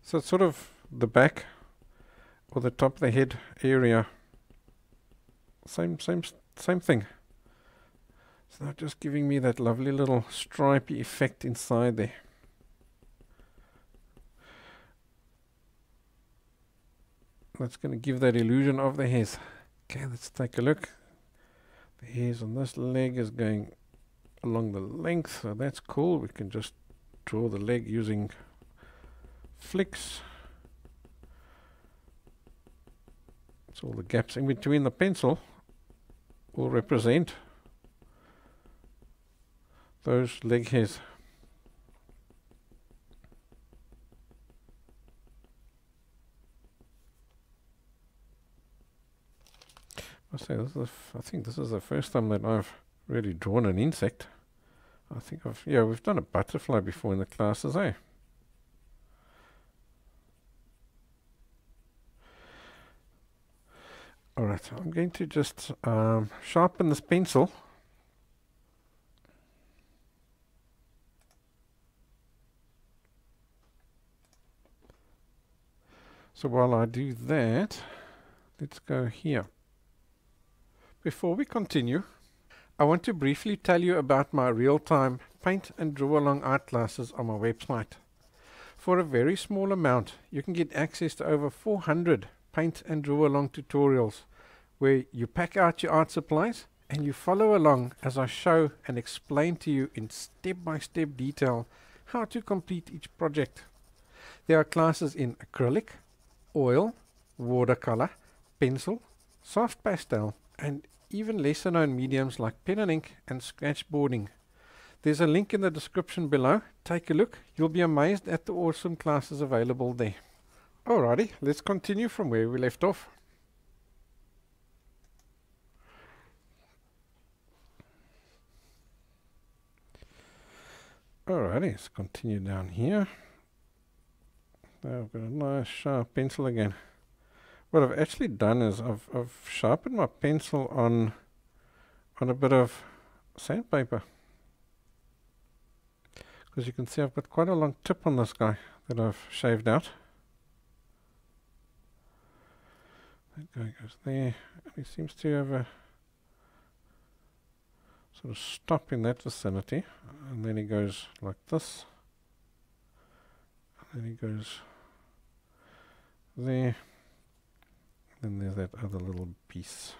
Speaker 1: So it's sort of the back or the top of the head area. Same, same, same thing. It's not just giving me that lovely little stripy effect inside there. That's going to give that illusion of the hairs. Okay, let's take a look. The hairs on this leg is going along the length, so that's cool. We can just draw the leg using flicks. So all the gaps in between the pencil will represent those leg hairs. I say this is I think this is the first time that I've really drawn an insect. I think I've yeah we've done a butterfly before in the classes, eh? Alright, I'm going to just um, sharpen this pencil. So while I do that, let's go here. Before we continue, I want to briefly tell you about my real-time paint and draw along art classes on my website. For a very small amount, you can get access to over 400 paint and draw along tutorials where you pack out your art supplies and you follow along as I show and explain to you in step-by-step -step detail how to complete each project. There are classes in acrylic, oil, watercolor, pencil, soft pastel and even lesser known mediums like pen and ink and scratchboarding. There's a link in the description below. Take a look. You'll be amazed at the awesome classes available there. Alrighty, let's continue from where we left off. Alrighty, let's continue down here. Now I've got a nice sharp pencil again. What I've actually done is I've, I've sharpened my pencil on on a bit of sandpaper. Because you can see I've got quite a long tip on this guy that I've shaved out. That guy goes there. And he seems to have a sort of stop in that vicinity. And then he goes like this. And then he goes there. Then there's that other little piece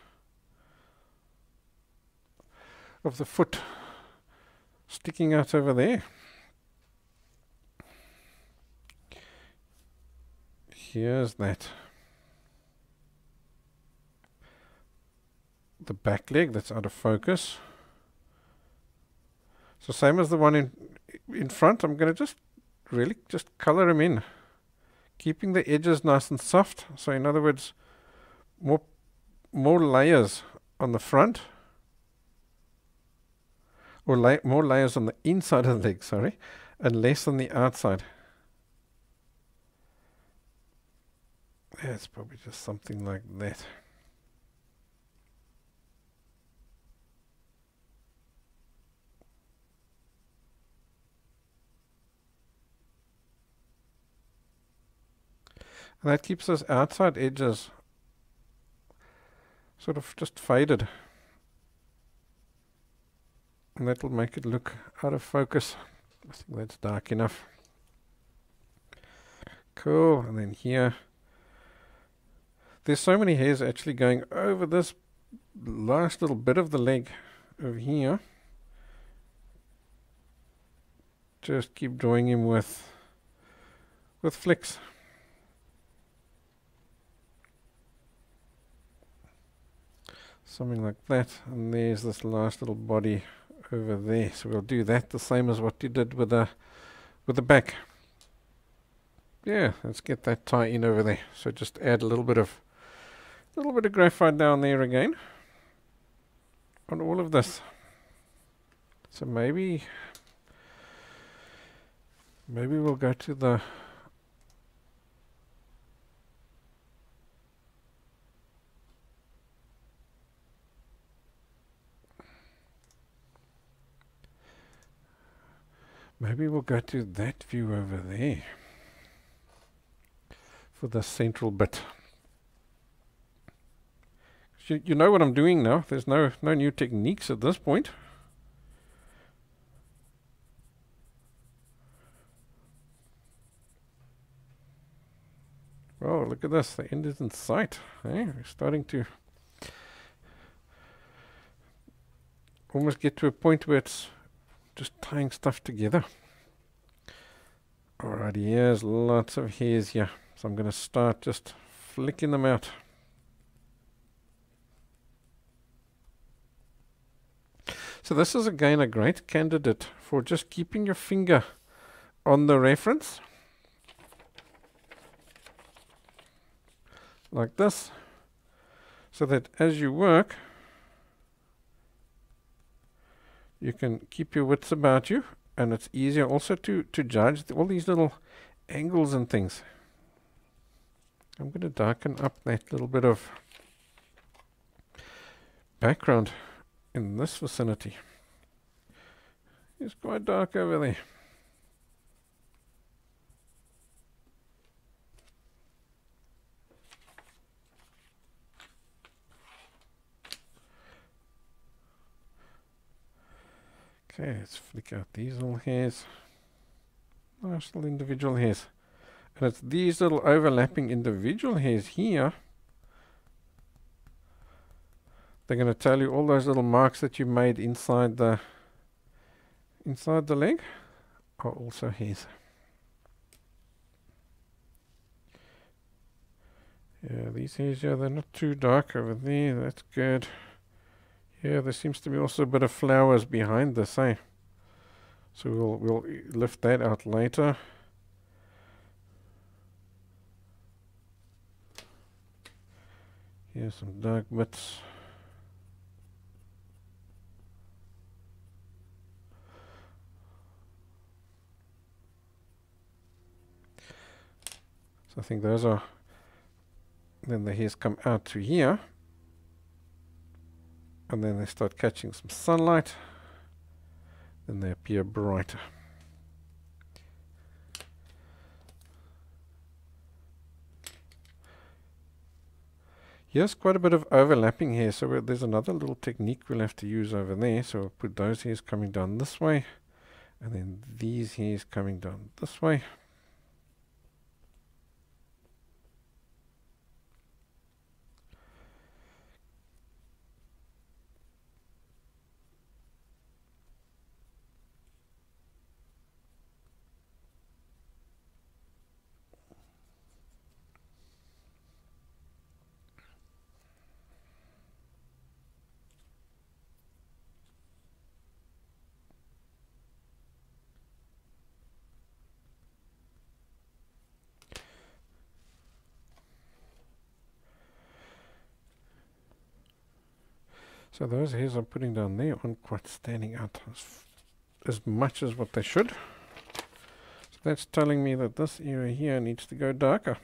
Speaker 1: of the foot sticking out over there. Here's that. The back leg that's out of focus. So same as the one in in front, I'm going to just really just color them in. Keeping the edges nice and soft. So in other words, more more layers on the front or la more layers on the inside of the leg, sorry, and less on the outside. It's probably just something like that. And that keeps those outside edges sort of just faded. And that'll make it look out of focus. I think that's dark enough. Cool. And then here, there's so many hairs actually going over this last little bit of the leg over here. Just keep drawing him with with flicks. Something like that and there's this last little body over there. So we'll do that the same as what you did with the with the back. Yeah let's get that tie in over there. So just add a little bit of a little bit of graphite down there again on all of this. So maybe maybe we'll go to the Maybe we'll go to that view over there for the central bit. You, you know what I'm doing now. There's no, no new techniques at this point. Oh, look at this. The end is in sight. Eh? We're starting to almost get to a point where it's just tying stuff together. Alrighty, here's lots of hairs here. So I'm going to start just flicking them out. So this is again a great candidate for just keeping your finger on the reference. Like this. So that as you work, you can keep your wits about you and it's easier also to to judge all these little angles and things I'm going to darken up that little bit of background in this vicinity. It's quite dark over there. Okay, let's flick out these little hairs. Nice little individual hairs. And it's these little overlapping individual hairs here. They're going to tell you all those little marks that you made inside the inside the leg are also hairs. Yeah, these hairs, yeah, they're not too dark over there. That's good. Yeah, there seems to be also a bit of flowers behind this, eh? So we'll we'll lift that out later. Here's some dark bits. So I think those are then the hairs come out to here and then they start catching some sunlight then they appear brighter Here's quite a bit of overlapping here, so there's another little technique we'll have to use over there. So we'll put those hairs coming down this way, and then these hairs coming down this way. So those hairs I'm putting down there aren't quite standing out as, as much as what they should. So that's telling me that this area here needs to go darker.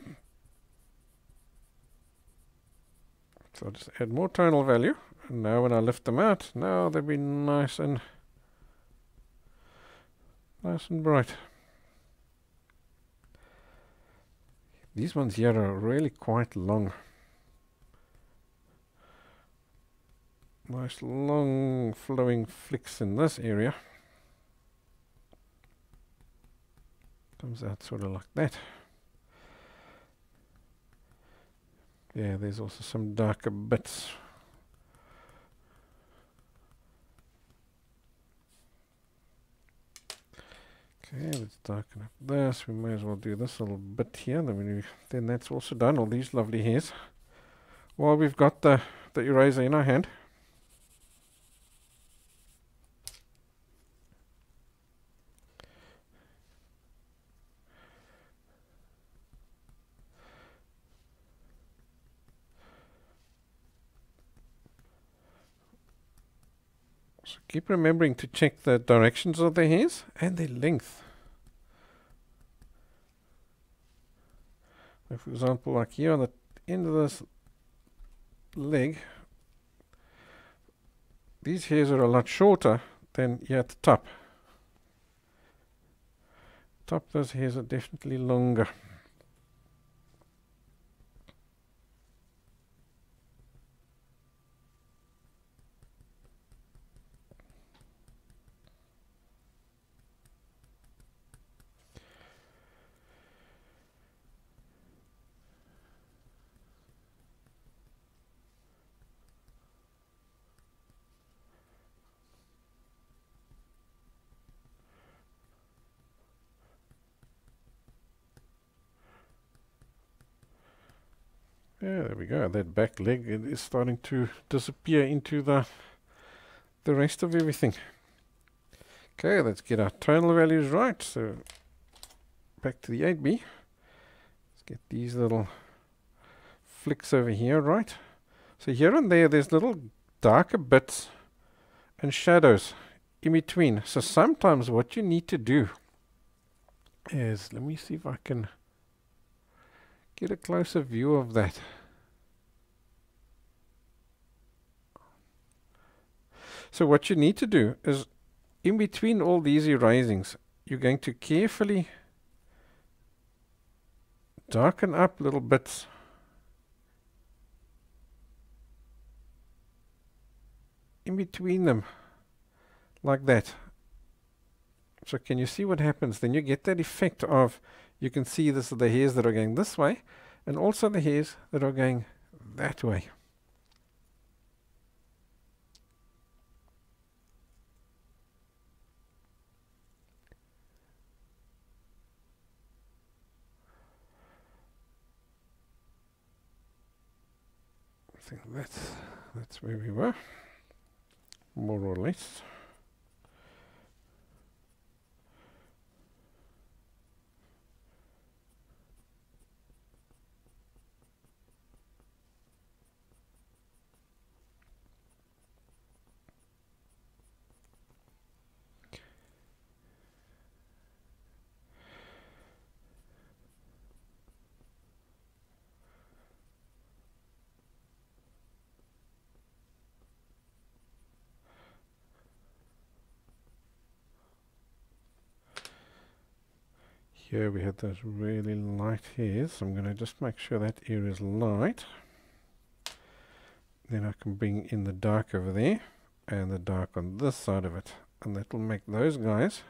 Speaker 1: So I'll just add more tonal value. And now when I lift them out, now they'll be nice and nice and bright. These ones here are really quite long. Nice long flowing flicks in this area. Comes out sort of like that. Yeah, there's also some darker bits. Okay, let's darken up this. We may as well do this little bit here. Then, we, then that's also done, all these lovely hairs. While we've got the, the eraser in our hand, So keep remembering to check the directions of the hairs and their length. for example, like here on the end of this leg, these hairs are a lot shorter than here at the top. Top those hairs are definitely longer. Yeah. That back leg is starting to disappear into the the rest of everything. Okay, let's get our tonal values right. So back to the 8B. Let's get these little flicks over here right. So here and there, there's little darker bits and shadows in between. So sometimes what you need to do is, let me see if I can get a closer view of that. So what you need to do is in between all these erasings, you're going to carefully darken up little bits in between them like that. So can you see what happens? Then you get that effect of, you can see this the hairs that are going this way, and also the hairs that are going that way. Think that's that's where we were, more or less. Here we had those really light hairs. I'm going to just make sure that area is light. Then I can bring in the dark over there and the dark on this side of it. And that will make those guys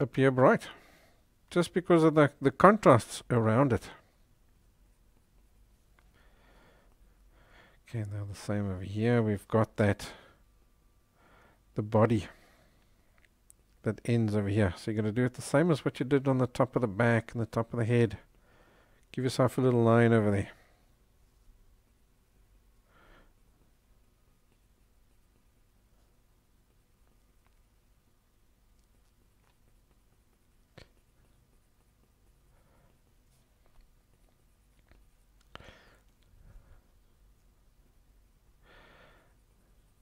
Speaker 1: appear bright. Just because of the, the contrasts around it. Okay, now the same over here. We've got that, the body that ends over here. So you're going to do it the same as what you did on the top of the back and the top of the head. Give yourself a little line over there.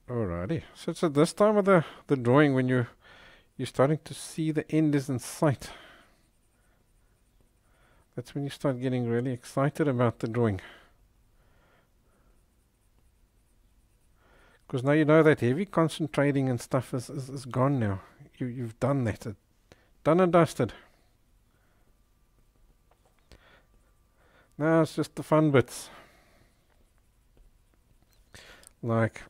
Speaker 1: Alrighty, so it's at this time of the, the drawing when you you're starting to see the end is in sight. That's when you start getting really excited about the drawing. Because now you know that heavy concentrating and stuff is, is, is gone now. You, you've done that. It, done and dusted. Now it's just the fun bits. Like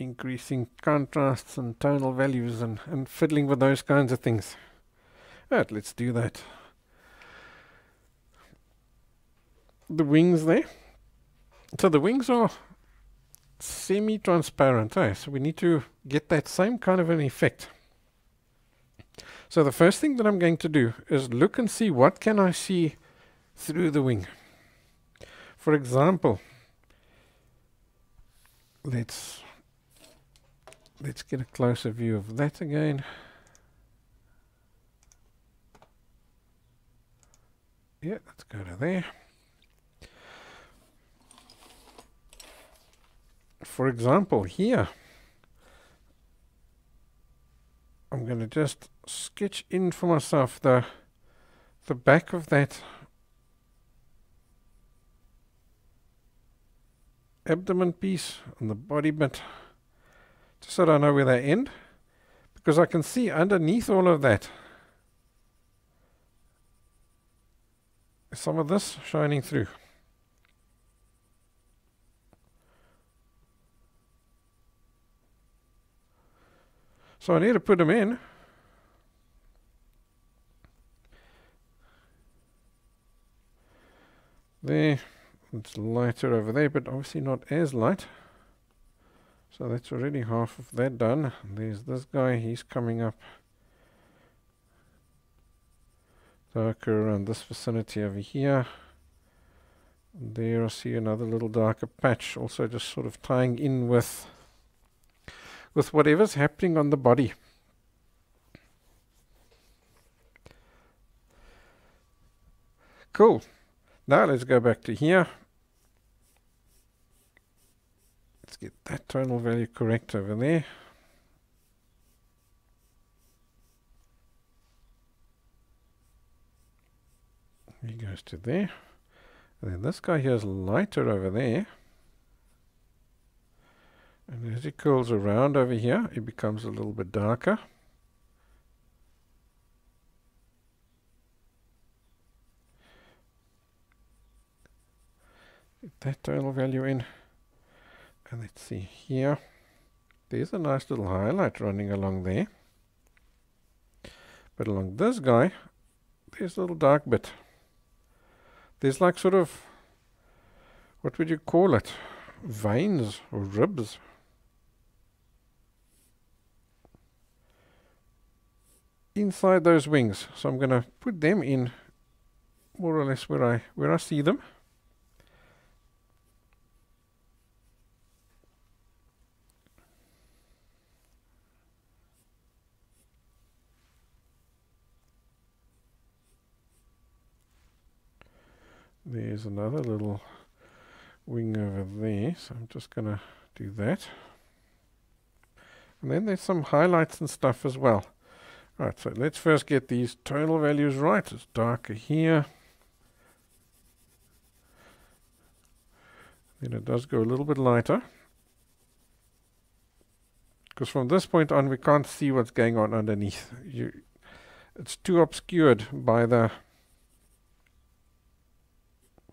Speaker 1: increasing contrasts and tonal values and, and fiddling with those kinds of things. Right, let's do that. The wings there. So the wings are semi-transparent, eh? so we need to get that same kind of an effect. So the first thing that I'm going to do is look and see what can I see through the wing. For example, let's let's get a closer view of that again. Yeah, let's go to there. For example, here, I'm going to just sketch in for myself the the back of that abdomen piece and the body bit just so I know where they end, because I can see underneath all of that some of this shining through. So I need to put them in. There, it's lighter over there, but obviously not as light. So that's already half of that done. There's this guy, he's coming up darker around this vicinity over here. And There I see another little darker patch, also just sort of tying in with with whatever's happening on the body. Cool. Now let's go back to here. Let's get that tonal value correct over there. He goes to there. And then this guy here is lighter over there. And as it curls around over here, it becomes a little bit darker. Get that tonal value in. And let's see here. There's a nice little highlight running along there. But along this guy, there's a little dark bit. There's like sort of, what would you call it? Veins or ribs. Inside those wings. So I'm going to put them in more or less where I where I see them. There's another little wing over there, so I'm just going to do that. And then there's some highlights and stuff as well. Alright, so let's first get these tonal values right. It's darker here. Then it does go a little bit lighter. Because from this point on, we can't see what's going on underneath. You, it's too obscured by the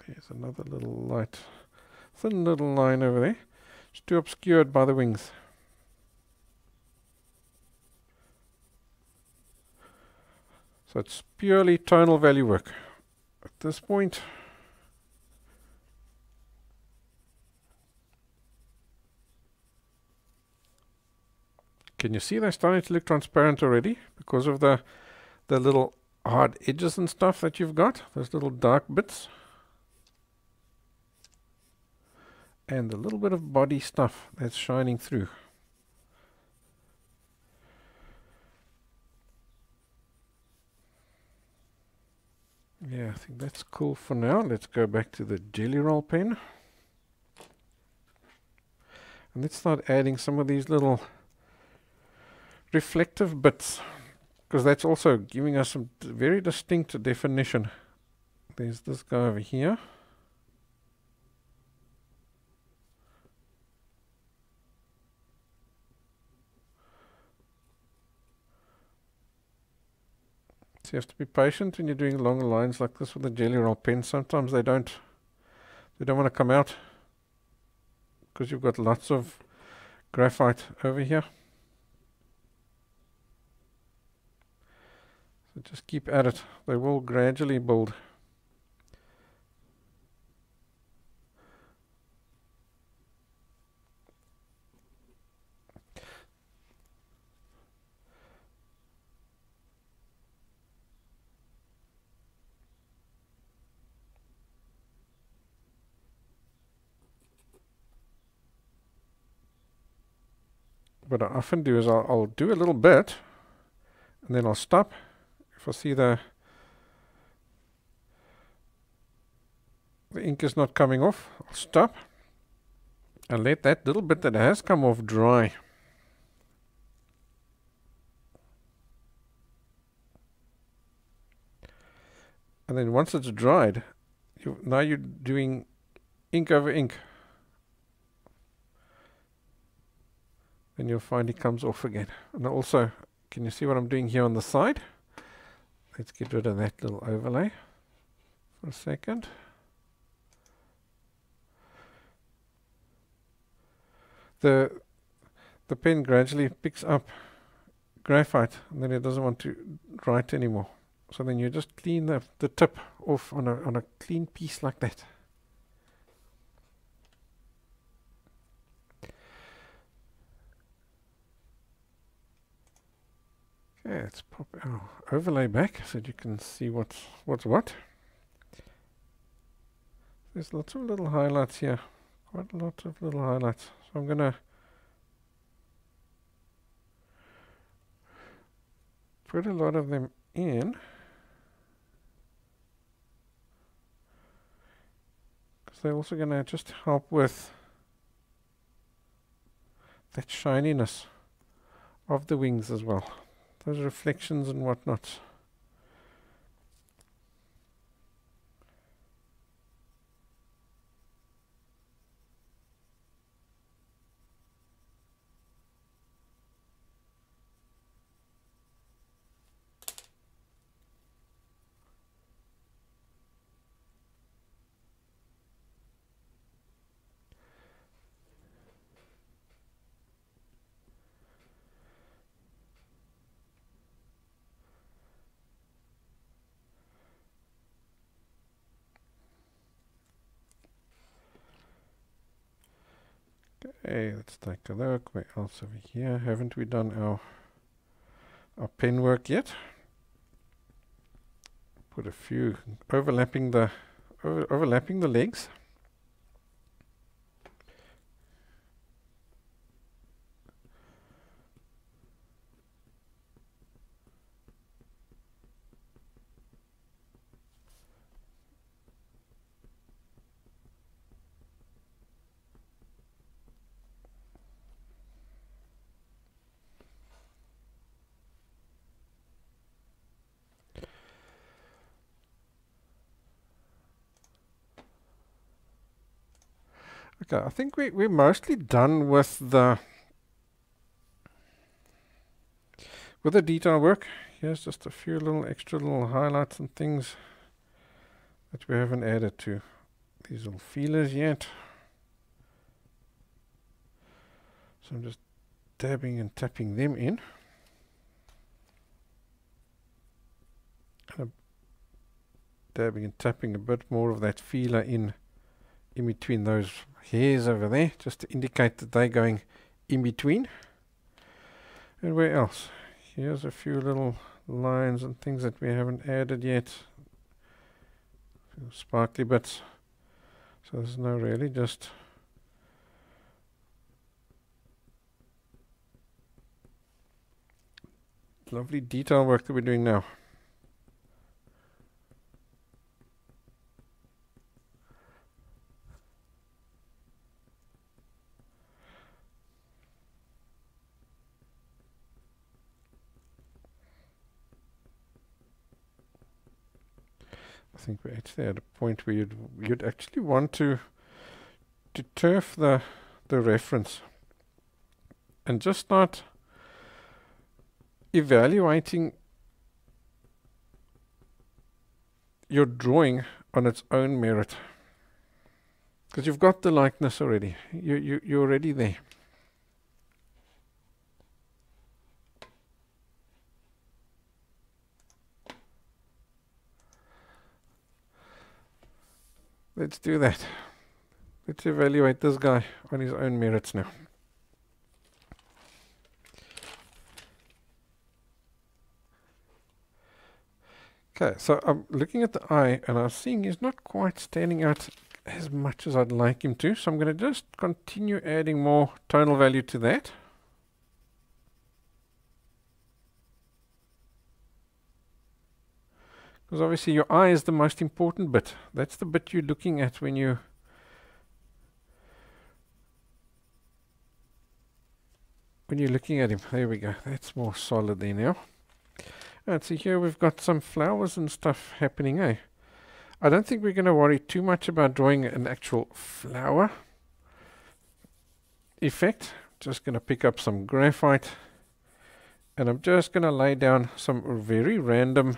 Speaker 1: Here's another little light, thin little line over there. It's too obscured by the wings. So it's purely tonal value work. At this point, can you see they're starting to look transparent already because of the the little hard edges and stuff that you've got, those little dark bits. And a little bit of body stuff that's shining through. Yeah, I think that's cool for now. Let's go back to the Gelly Roll pen. And let's start adding some of these little reflective bits because that's also giving us some very distinct definition. There's this guy over here. So you have to be patient when you're doing long lines like this with a Gelly Roll pen. Sometimes they don't they don't want to come out because you've got lots of graphite over here. So just keep at it. They will gradually build. What I often do is I'll, I'll, do a little bit and then I'll stop. If I see the the ink is not coming off I'll stop and let that little bit that has come off dry. And then once it's dried you, now you're doing ink over ink then you'll find it comes off again. And also, can you see what I'm doing here on the side? Let's get rid of that little overlay for a second. The the pen gradually picks up graphite and then it doesn't want to write anymore. So then you just clean the, the tip off on a on a clean piece like that. Yeah, let's pop our oh, overlay back so you can see what's what's what. There's lots of little highlights here. Quite a lot of little highlights. So I'm gonna put a lot of them in. Because they're also gonna just help with that shininess of the wings as well those reflections and whatnot. Okay, let's take a look. Where else over here? Haven't we done our our pen work yet? Put a few overlapping the over, overlapping the legs. Okay, I think we, we're mostly done with the with the detail work. Here's just a few little extra little highlights and things that we haven't added to these little feelers yet. So I'm just dabbing and tapping them in. And dabbing and tapping a bit more of that feeler in in between those hairs over there, just to indicate that they're going in between. And where else? Here's a few little lines and things that we haven't added yet. Sparkly bits. So there's no really just lovely detail work that we're doing now. I think we're actually at a point where you'd you'd actually want to to turf the the reference and just start evaluating your drawing on its own merit. Because you've got the likeness already. You, you you're already there Let's do that. Let's evaluate this guy on his own merits now. Okay, so I'm looking at the eye and I'm seeing he's not quite standing out as much as I'd like him to. So I'm going to just continue adding more tonal value to that. Because obviously your eye is the most important bit. That's the bit you're looking at when you when you're looking at him. There we go. That's more solid there now. And see here we've got some flowers and stuff happening, eh? I don't think we're going to worry too much about drawing an actual flower effect. Just going to pick up some graphite and I'm just going to lay down some very random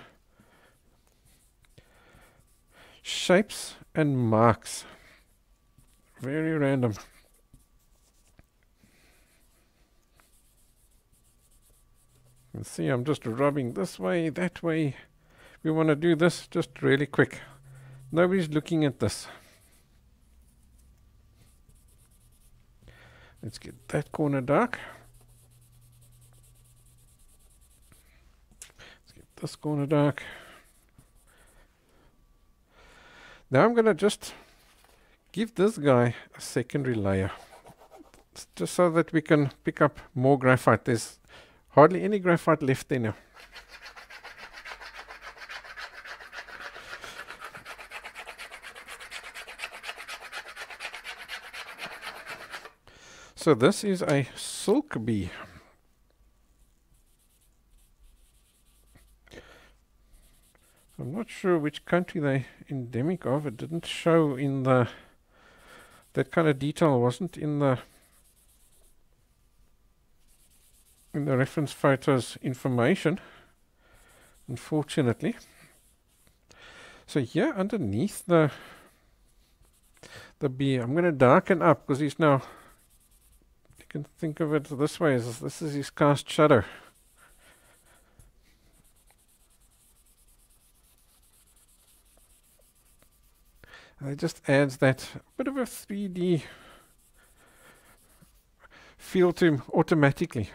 Speaker 1: shapes and marks. Very random. You see I'm just rubbing this way, that way. We want to do this just really quick. Nobody's looking at this. Let's get that corner dark. Let's get this corner dark. Now I'm going to just give this guy a secondary layer. Just so that we can pick up more graphite. There's hardly any graphite left there now. So this is a silk bee. I'm not sure which country they endemic of. It didn't show in the that kind of detail wasn't in the in the reference photos information unfortunately so here underneath the the bee I'm going to darken up because he's now you can think of it this way as this is his cast shadow And it just adds that bit of a 3D feel to him automatically.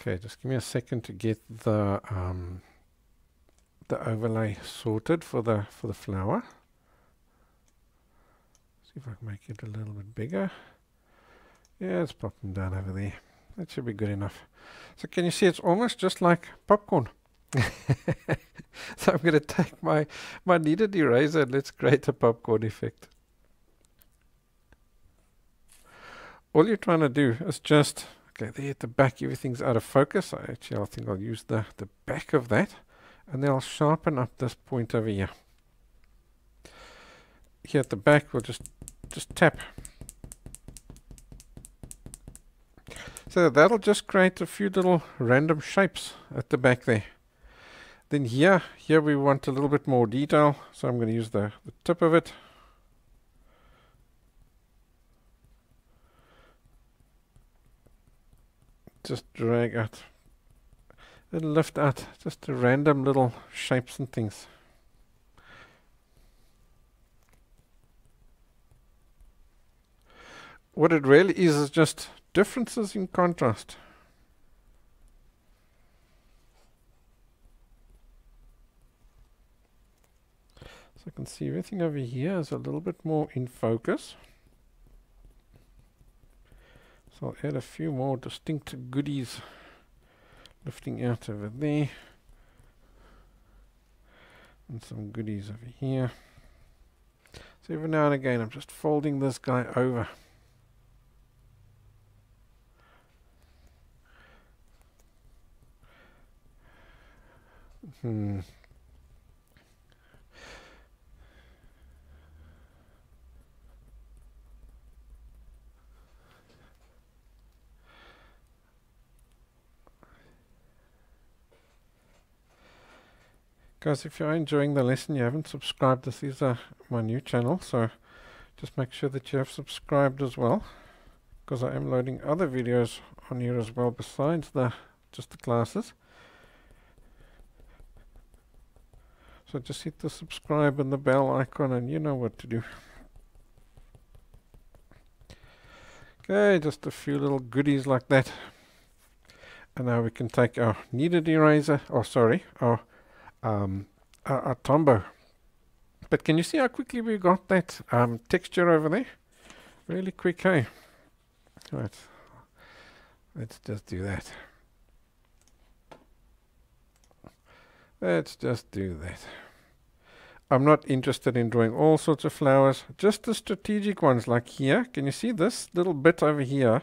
Speaker 1: Okay, just give me a second to get the um, the overlay sorted for the for the flower. See if I can make it a little bit bigger. Yeah, let's pop them down over there. That should be good enough. So can you see it's almost just like popcorn. so I'm going to take my, my kneaded eraser and let's create a popcorn effect. All you're trying to do is just Okay, there at the back, everything's out of focus. I actually, I think I'll use the, the back of that. And then I'll sharpen up this point over here. Here at the back, we'll just, just tap. So that'll just create a few little random shapes at the back there. Then here, here we want a little bit more detail. So I'm going to use the, the tip of it. just drag out and lift out just random little shapes and things. What it really is is just differences in contrast. So I can see everything over here is a little bit more in focus. So I'll add a few more distinct goodies lifting out over there. And some goodies over here. So every now and again I'm just folding this guy over. Hmm. Guys, if you're enjoying the lesson, you haven't subscribed, this is uh, my new channel, so just make sure that you have subscribed as well, because I am loading other videos on here as well, besides the just the classes. So just hit the subscribe and the bell icon and you know what to do. Okay, just a few little goodies like that. And now we can take our kneaded eraser, or sorry, our um, a, a Tombow. But can you see how quickly we got that um, texture over there? Really quick, hey? Right. Let's just do that. Let's just do that. I'm not interested in drawing all sorts of flowers, just the strategic ones like here. Can you see this little bit over here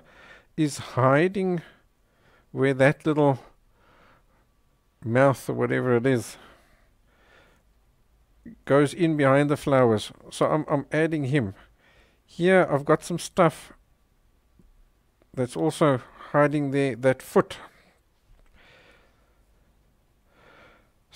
Speaker 1: is hiding where that little mouth or whatever it is goes in behind the flowers. So I'm, I'm adding him. Here I've got some stuff that's also hiding there, that foot.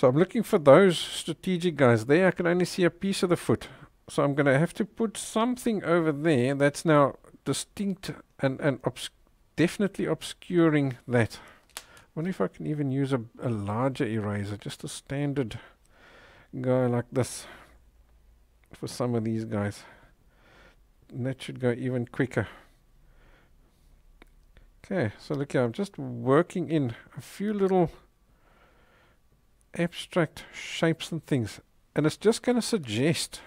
Speaker 1: So I'm looking for those strategic guys. There I can only see a piece of the foot. So I'm going to have to put something over there that's now distinct and, and obs definitely obscuring that. I wonder if I can even use a, a larger eraser, just a standard guy like this for some of these guys. And that should go even quicker. Okay, so look here, I'm just working in a few little abstract shapes and things. And it's just going to suggest,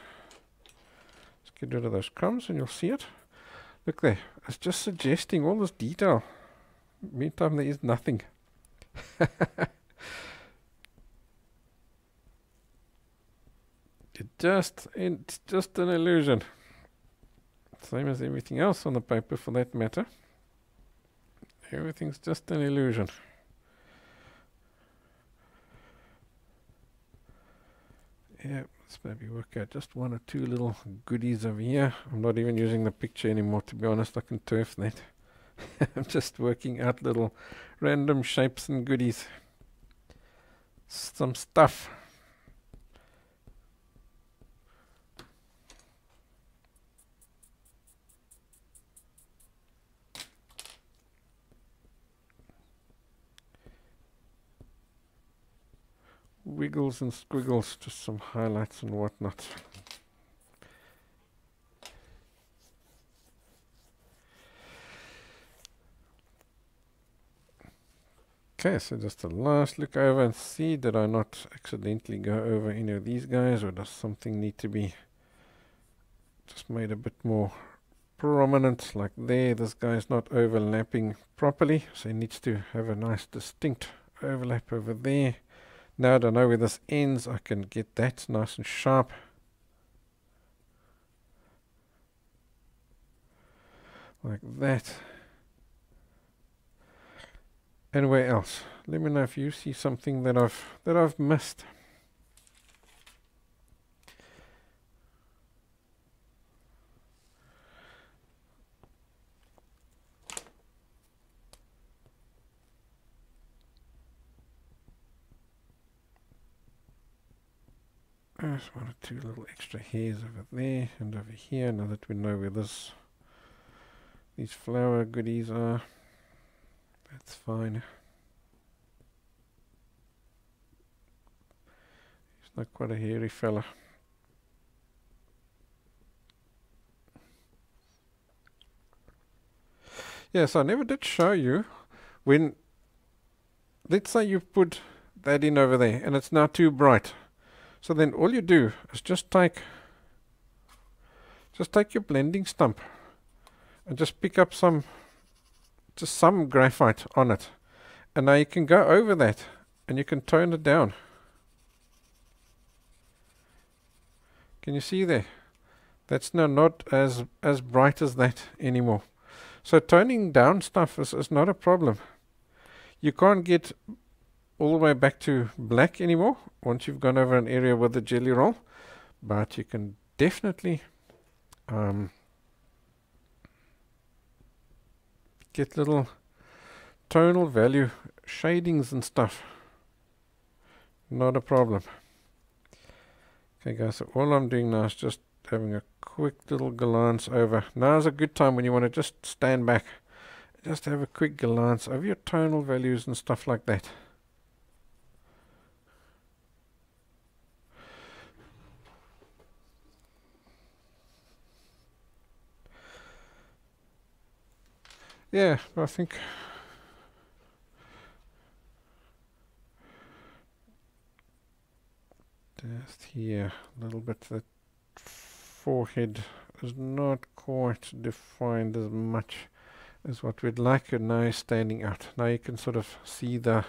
Speaker 1: let's get rid of those crumbs and you'll see it. Look there, it's just suggesting all this detail. Meantime, there is nothing. It just it's just an illusion. Same as everything else on the paper for that matter. Everything's just an illusion. Yeah, let's maybe work out just one or two little goodies over here. I'm not even using the picture anymore to be honest, I can turf that. I'm just working out little random shapes and goodies. Some stuff. Wiggles and squiggles, just some highlights and whatnot. Okay, so just a last look over and see did I not accidentally go over any of these guys or does something need to be just made a bit more prominent like there this guy's not overlapping properly so he needs to have a nice distinct overlap over there now I don't know where this ends I can get that nice and sharp. Like that. Anywhere else? Let me know if you see something that I've that I've missed There's one or two little extra hairs over there and over here now that we know where this these flower goodies are. That's fine. He's not quite a hairy fella. Yes, I never did show you when let's say you put that in over there and it's now too bright so then all you do is just take just take your blending stump and just pick up some just some graphite on it. And now you can go over that and you can tone it down. Can you see there? That's now not as as bright as that anymore. So toning down stuff is, is not a problem. You can't get all the way back to black anymore once you've gone over an area with the Gelly Roll. But you can definitely um, get little tonal value shadings and stuff. Not a problem. Okay guys so all I'm doing now is just having a quick little glance over. Now is a good time when you want to just stand back. Just have a quick glance over your tonal values and stuff like that Yeah, I think just here a little bit that forehead is not quite defined as much as what we'd like and now standing out. Now you can sort of see the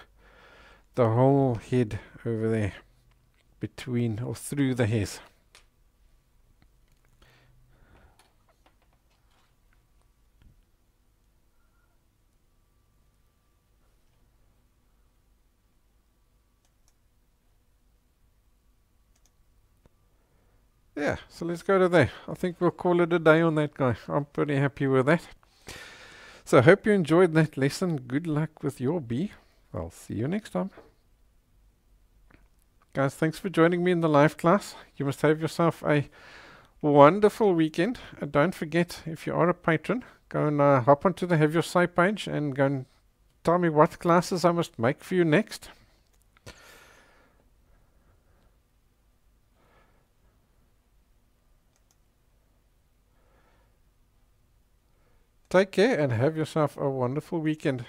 Speaker 1: the whole head over there between or through the hairs. Yeah, so let's go to there. I think we'll call it a day on that guy. I'm pretty happy with that. So hope you enjoyed that lesson. Good luck with your bee. I'll see you next time. Guys, thanks for joining me in the live class. You must have yourself a wonderful weekend. And don't forget, if you are a patron, go and uh, hop onto the Have Your Say page and go and tell me what classes I must make for you next. Take care and have yourself a wonderful weekend.